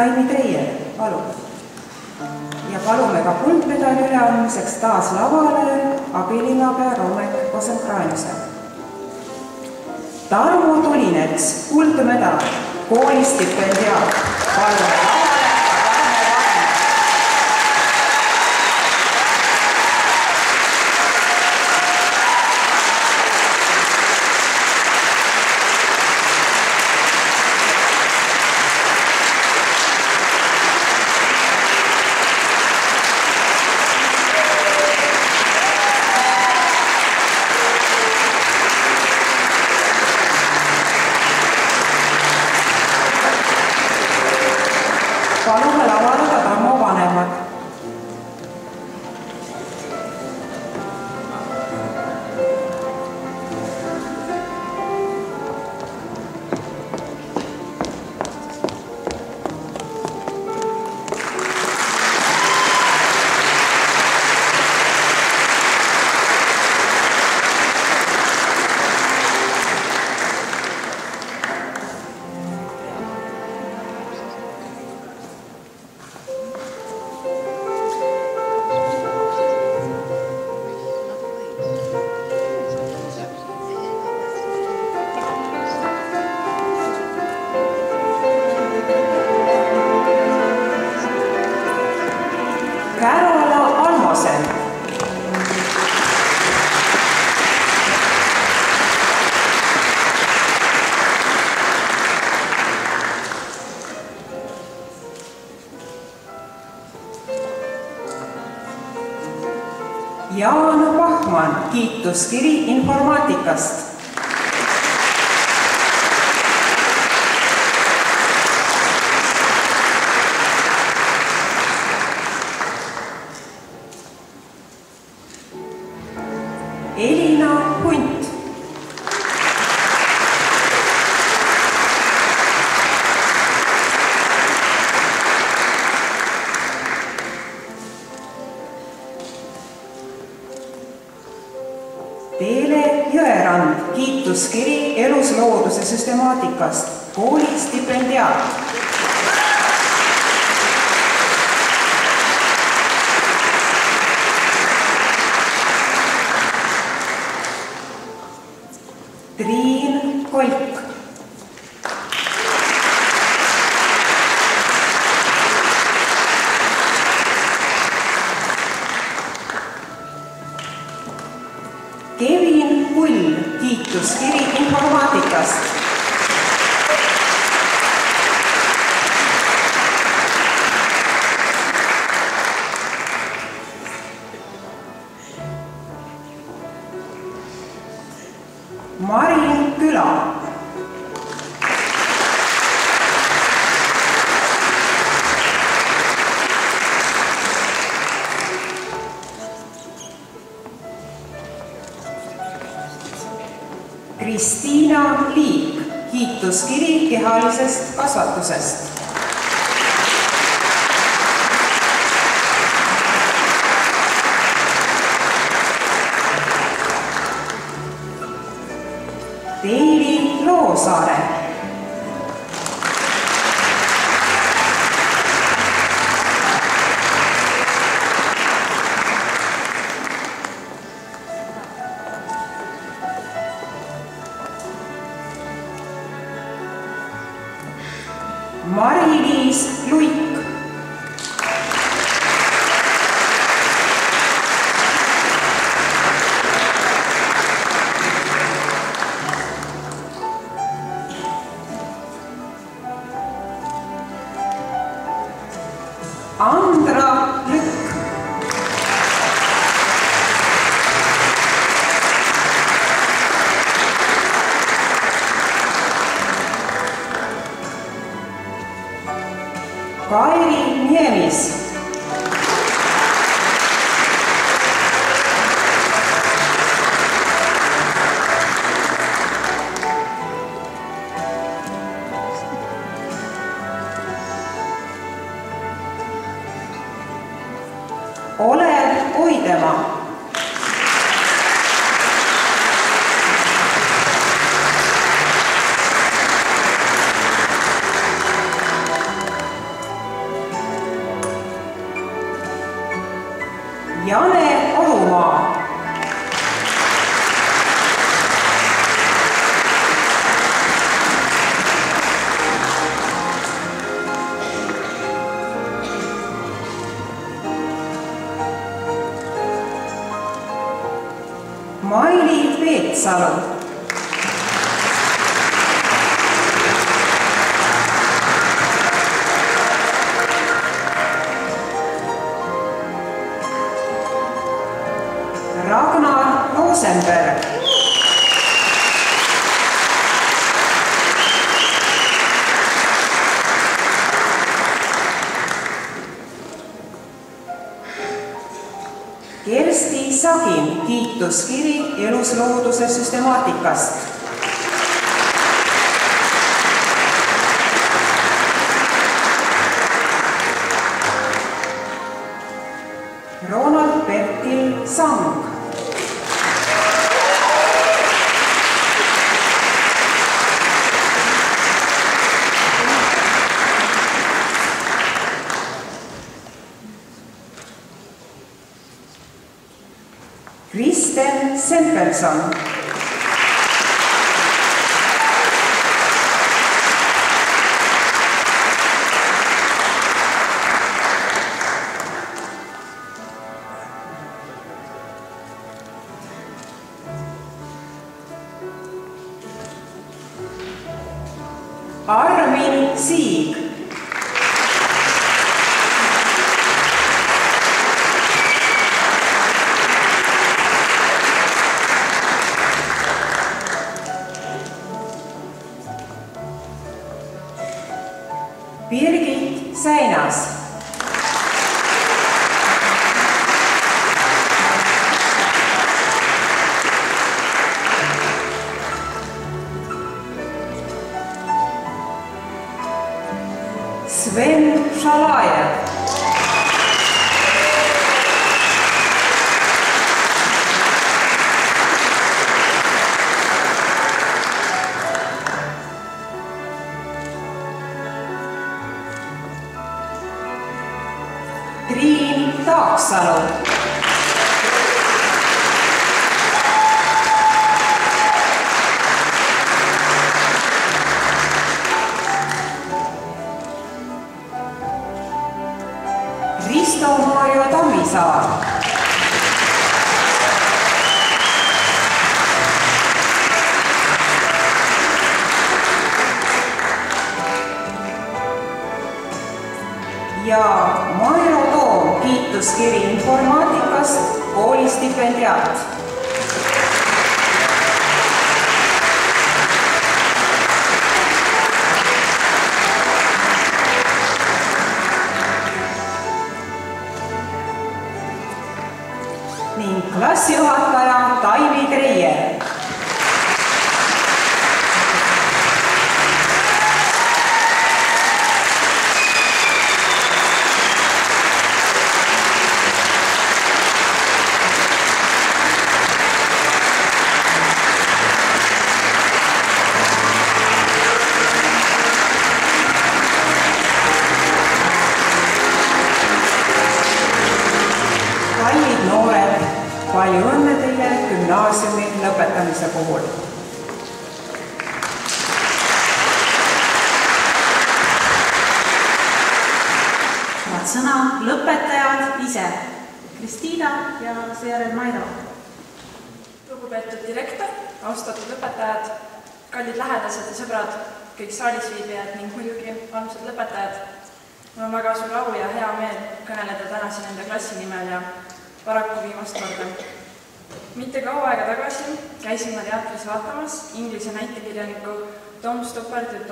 Taimi Treier, palun. ja palume ka kuldmedali üleandmiseks taas lavale abilinnapea Romek Kosenkraanise. Tarmo Tulinets, kuldmedal, koolistipendiaat, palun skyrei informatikas. Mari-Liis Luik. Armin Siig.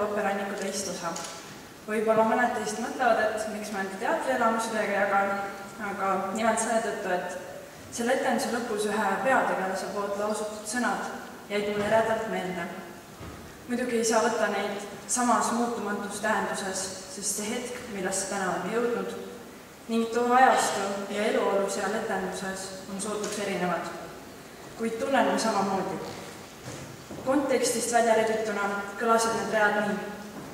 Stoppardi ooperanniku teist osa. võib-olla mõned teist mõtlevad, et miks ma enda teatrielamusi teiega jagan, aga nimelt selle tõttu, et selle etenduse lõpus ühe peategelase poolt lausutud sõnad jäid mulle eredalt meelde. muidugi ei saa võtta neid samas muutumatus tähenduses, sest see hetk, millesse täna oleme jõudnud, ning too ajastu ja eluolu seal etenduses on sootuks erinevad. kuid tunnen ma samamoodi. Kontekstist välja rebituna kõlasid need read nii,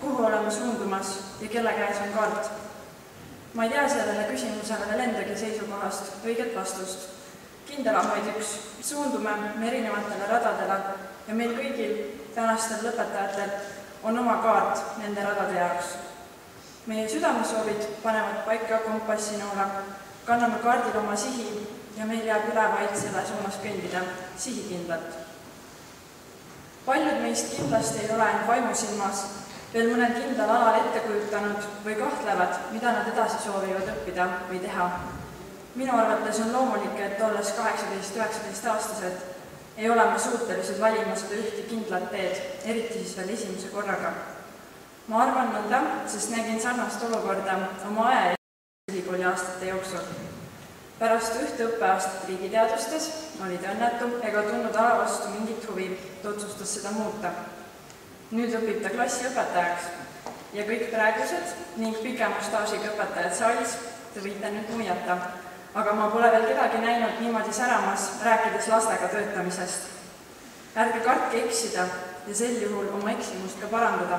kuhu oleme suundumas ja kelle käes on kaart. ma ei tea sellele küsimusele veel endagi seisukohast õiget vastust. vaid üks, suundume me erinevatele radadele ja meil kõigil, tänastel lõpetajatel, on oma kaart nende radade jaoks meie südamesoovid panevad paika kompassinoole, kanname kaardil oma sihi ja meil jääb üle vaid selle suunas kõndida sihikindlalt. Paljud meist kindlasti ei ole end vaimusilmas veel mõnel kindlal alal ette kujutanud või kahtlevad, mida nad edasi soovivad õppida või teha. minu arvates on loomulik, et olles kaheksateist, üheksateist aastased, ei ole me suutelised valima seda ühte kindlat teed, eriti siis veel esimese korraga ma arvan nõnda, sest nägin sarnast olukorda oma aja ja ülikooli aastate jooksul. Pärast ühte õppeaastat riigiteadustes oli ta õnnetu ega tundnud ala vastu mingit huvi, ta otsustas seda muuta. nüüd õpib ta klassiõpetajaks ja kõik praegused ning pikema staažiga õpetajad saalis, te võite nüüd muiata, aga ma pole veel kedagi näinud niimoodi säramas, rääkides lastega töötamisest. ärge kartke eksida ja sel juhul oma eksimust ka parandada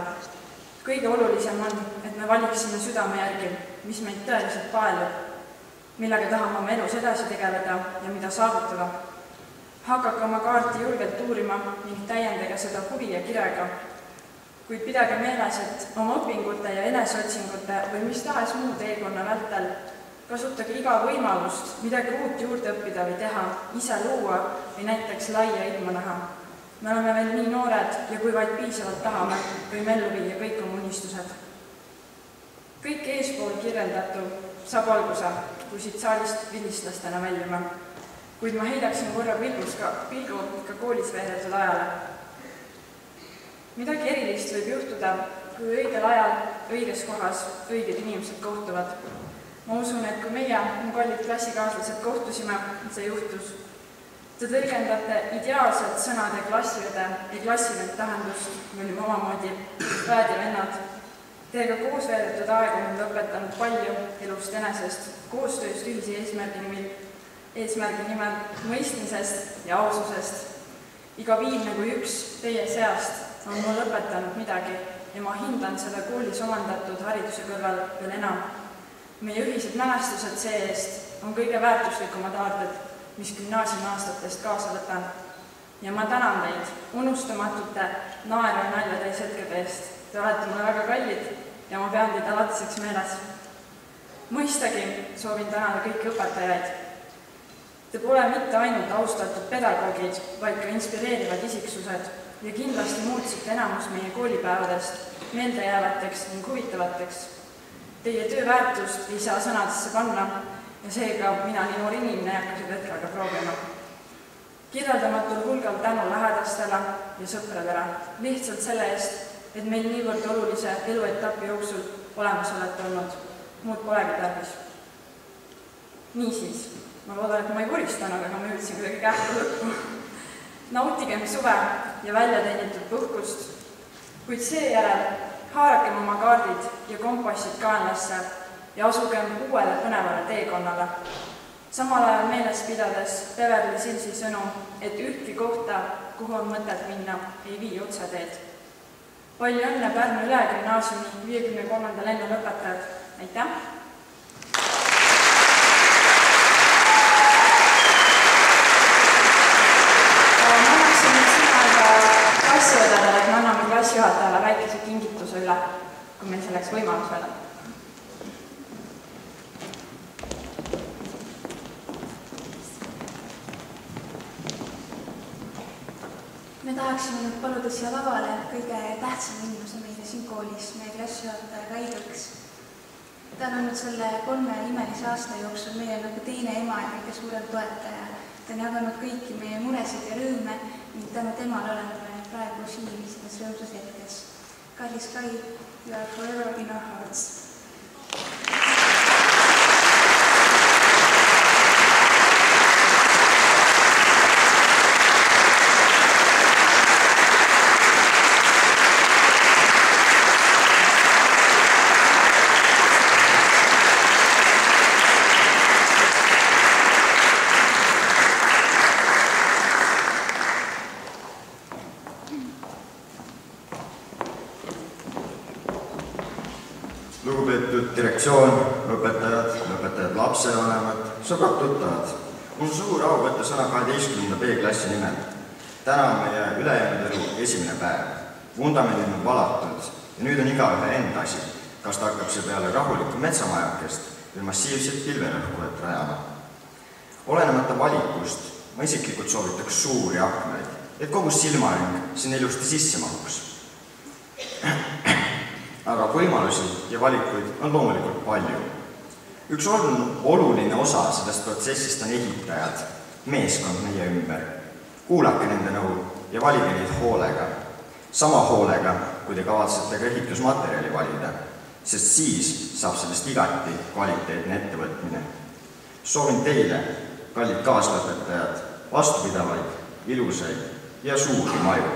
kõige olulisem on, et me valiksime südame järgi, mis meid tõeliselt paelub, millega tahame oma elus edasi tegeleda ja mida saavutada. hakake oma kaarti julgelt uurima ning täiendage seda huvi ja kirega. kuid pidage meeles, et oma õpingute ja eneseotsingute või mis tahes muu teekonna vältel kasutage iga võimalust midagi uut juurde õppida või teha, ise luua või näiteks laia ilma näha me oleme veel nii noored ja kui vaid piisavalt tahame, võime ellu viia kõik oma unistused. kõik eespool kirjeldatu saab alguse, kui siit saalist vilistlastena väljume. kuid ma heidaksin korra pilgus ka, pilgu ka koolis veedetud ajale. midagi erilist võib juhtuda, kui õigel ajal õiges kohas õiged inimesed kohtuvad. ma usun, et kui meie, mu kallid klassikaaslased, kohtusime, see juhtus Te tõlgendate ideaalselt sõnade klassiõde ja klassivend tähendust, me olime omamoodi õed ja vennad. Teiega koos veedetud aeg on õpetanud palju elust enesest, koostööst ühise eesmärgi nimel, eesmärgi nimel, mõistmisest ja aususest. iga viimne kui üks teie seast on mul õpetanud midagi ja ma hindan selle koolis omandatud hariduse kõrval veel enam. meie ühised mälestused see-eest on kõige väärtuslikumad aarded mis gümnaasiumiaastatest kaasa võtan. ja ma tänan teid unustamatute naeru ja nalja täis hetkede eest. Te olete mulle väga kallid ja ma pean teid alatiseks meeles. mõistagi soovin tänada kõiki õpetajaid. Te pole mitte ainult austatud pedagoogid, vaid ka inspireerivad isiksused ja kindlasti muutsite enamus meie koolipäevadest meeldejäävateks ning huvitavateks. Teie töö väärtust ei saa sõnadesse panna ja seega mina, nii noor inimene, ei hakka seda hetkel ka proovima. kirjeldamatul hulgal tänu lähedastele ja sõpradele, lihtsalt selle eest, et meil niivõrd olulise eluetapi jooksul olemas olete olnud, muud polegi tarvis. niisiis, ma loodan, et ma ei vuristanud, aga ma jõudsin kuidagi kähku lõppu. nautigem suve ja väljateenitud puhkust, kuid seejärel haarakem oma kaardid ja kompassid kaenlasse ja asugem uuele põnevale teekonnale. samal ajal meeles pidades Beverly Sillsi sõnu, et ühtki kohta, kuhu on mõtet minna, ei vii otseteed. Palju õnne Pärnu Ülegümnaasiumi viiekümne kolmanda lennu lõpetajad, aitäh! ma annaksin nüüd sõna ka klassiõdedele, et me anname klassijuhatajale väikese kingituse üle, kui meil selleks võimalus on. Tahaksime nüüd paluda siia lavale kõige tähtsama inimese meile siin koolis, meie klassijuhataja Kai Kõks. ta on olnud selle kolme imelise aasta jooksul meile nagu teine ema ja kõige suurem toetaja. ta on jaganud kõiki meie muresid ja rõõme ning tänu temale oleme me praegu siin selles rõõmsas hetkes. kallis Kai, you are forever in our hearts. lugupeetud direktsioon, õpetajad, õpetajad lapsevanemad, sõbrad-tuttavad. on suur au võtta sõna kaheteistkümnenda B-klassi nimel. täna on meie ülejäänud elu esimene päev. vundamendid on valatud ja nüüd on igaühe enda asi, kas ta hakkab seepeale rahulikku metsamajakest või massiivset pilverõhkujat rajama. olenemata valikust, ma isiklikult soovitaks suuri aknaid, et kogu silmaring sinna ilusti sisse mahuks aga võimalusi ja valikuid on loomulikult palju. Üks on oluline osa sellest protsessist on ehitajad, meeskond meie ümber. kuulake nende nõu ja valige neid hoolega. sama hoolega, kui te kavatsete ka ehitusmaterjali valida, sest siis saab sellest igati kvaliteetne ettevõtmine. soovin teile, kallid kaaslõpetajad, vastupidavaid, ilusaid ja suuri maju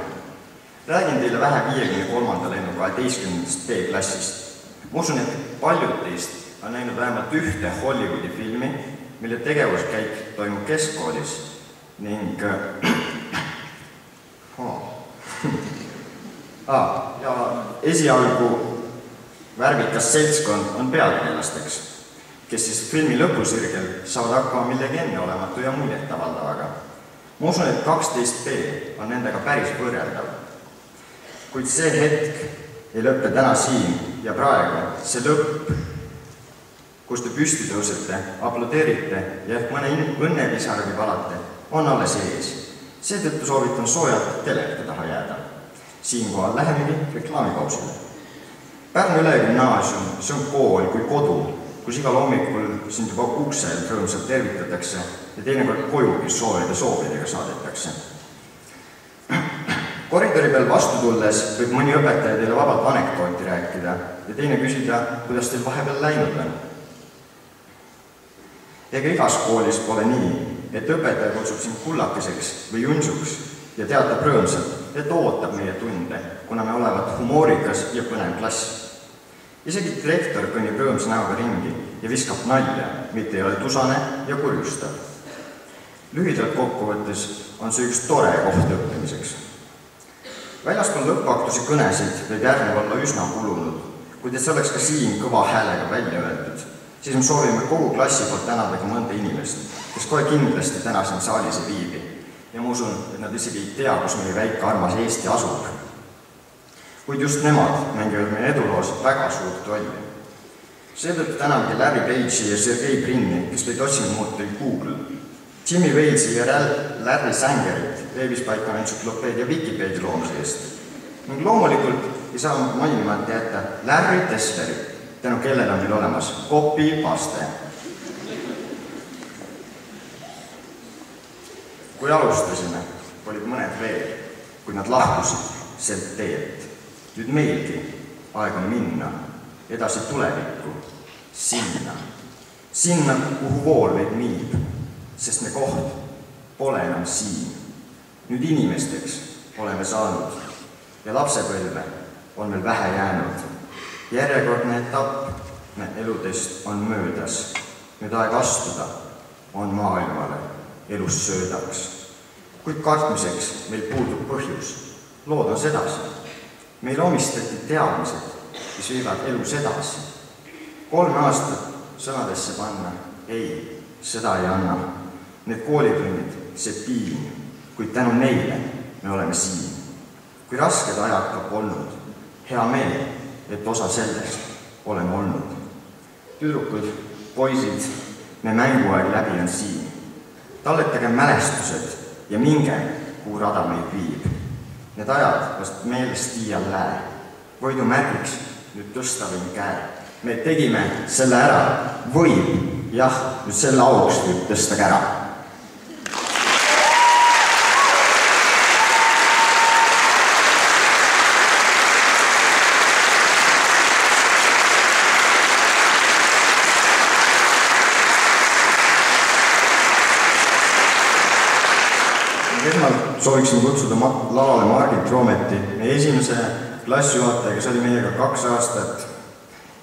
räägin teile vähe viiekümne kolmanda lennu kaheteistkümnendast B-klassist. ma usun, et paljud teist on näinud vähemalt ühte Hollywoodi filmi, mille tegevuskäik toimub keskkoolis ning oh. ah, ja esialgu värvikas seltskond on peategelasteks, kes siis filmi lõpusirgel saavad hakkama millegi enneolematu ja muljetavaldavaga. ma usun, et kaksteist B on nendega päris võrreldav kuid see hetk ei lõppe täna siin ja praegu, see lõpp, kus te püsti tõusete, aplodeerite ja ehk mõne õnnepisaragi valate, on alles ees. seetõttu soovitan soojalt teleka taha jääda. siinkohal lähemegi reklaamipausile. Pärnu Ülegümnaasium, see on kool kui kodu, kus igal hommikul sind juba uksel rõõmsalt tervitatakse ja teinekord kojugi soojade soovidega saadetakse koridori peal vastu tulles võib mõni õpetaja teile vabalt anekdooti rääkida ja teine küsida, kuidas teil vahepeal läinud on. Ega igas koolis pole nii, et õpetaja kutsub sind kullakeseks või junsuks ja teatab rõõmsalt, et ootab meie tunde, kuna me olevat humoorikas ja põnev klass. isegi direktor kõnnib rõõmsa näoga ringi ja viskab nalja, mitte ei ole tusane ja kurjustav. lühidalt kokkuvõttes on see üks tore koht õppimiseks väljaspool lõpuaktuse kõnesid võib järgnev olla üsna kulunud, kuid et see oleks ka siin kõva häälega välja öeldud, siis me soovime kogu klassi poolt tänada ka mõnda inimest, kes kohe kindlasti täna siin saalis ei viibi. ja ma usun, et nad isegi ei tea, kus meie väike armas Eesti asub. kuid just nemad mängivad meie eduloos väga suurt rolli. seetõttu tänamegi Larry Page'i ja Sergei Brinni, kes tõid otsingumootori Google, Jimmy Walesi ja Larry Sangerit veebis paika entsüklopeedia Vikipeedia loomise eest. ning loomulikult ei saa mainimata jätta Larry Teslerit, tänu kellele on meil olemas kopipaste. kui alustasime, olid mõned veel, kuid nad lahkusid sealt teelt. nüüd meilgi aeg on minna edasi tulevikku, sinna, sinna, kuhu vool meid viib, sest me koht pole enam siin. nüüd inimesteks oleme saanud ja lapsepõlve on veel vähe jäänud. Järjekordne etapp eludest on möödas. nüüd aeg astuda on maailmale elus söödaks. kuid kartmiseks meil puudub põhjus. lood on sedasi. meile omistati teadmised, mis viivad elus edasi. kolme aastat sõnadesse panna, ei, seda ei anna. Need koolitunnid, see piin, kuid tänu neile me oleme siin. kui rasked ajad ka polnud, hea meel, et osa sellest oleme olnud. tüdrukud, poisid, me mänguaeg läbi on siin. talletage mälestused ja minge, kuhu rada meid viib. Need ajad vast meelest iial lää. võidu märgiks nüüd tõsta võin käe. me tegime selle ära, võib, jah, nüüd selle auks võib tõsta kära sooviksin kutsuda ma lavale Margit Roometi, meie esimese klassijuhataja, kes oli meiega kaks aastat.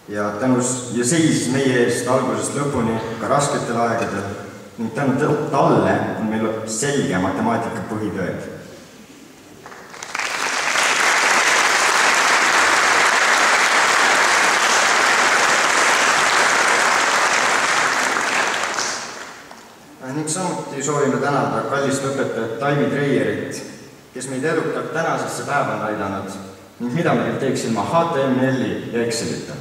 Ja tänu ja seisis meie eest algusest lõpuni ka rasketel aegadel. Ning tänu talle on meil selge matemaatika põhitõed ning samuti soovime tänada kallist õpetajat Taimi Treierit, kes meid edukalt tänasesse päeva on aidanud ning mida me teeks ilma HTML-i ja Excelita.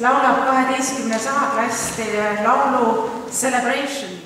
Laulab kaheteistkümnes A-klass teile laulu Celebration.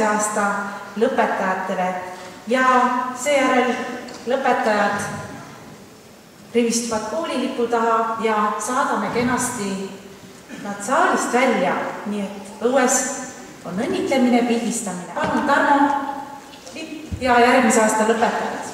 Järgmise aasta lõpetajatele ja seejärel lõpetajad rivistuvad koolilipu taha ja saadame kenasti nad saalist välja, nii et õues on õnnitlemine, pildistamine. palun, Tarmo, lipp ja järgmise aasta lõpetajad.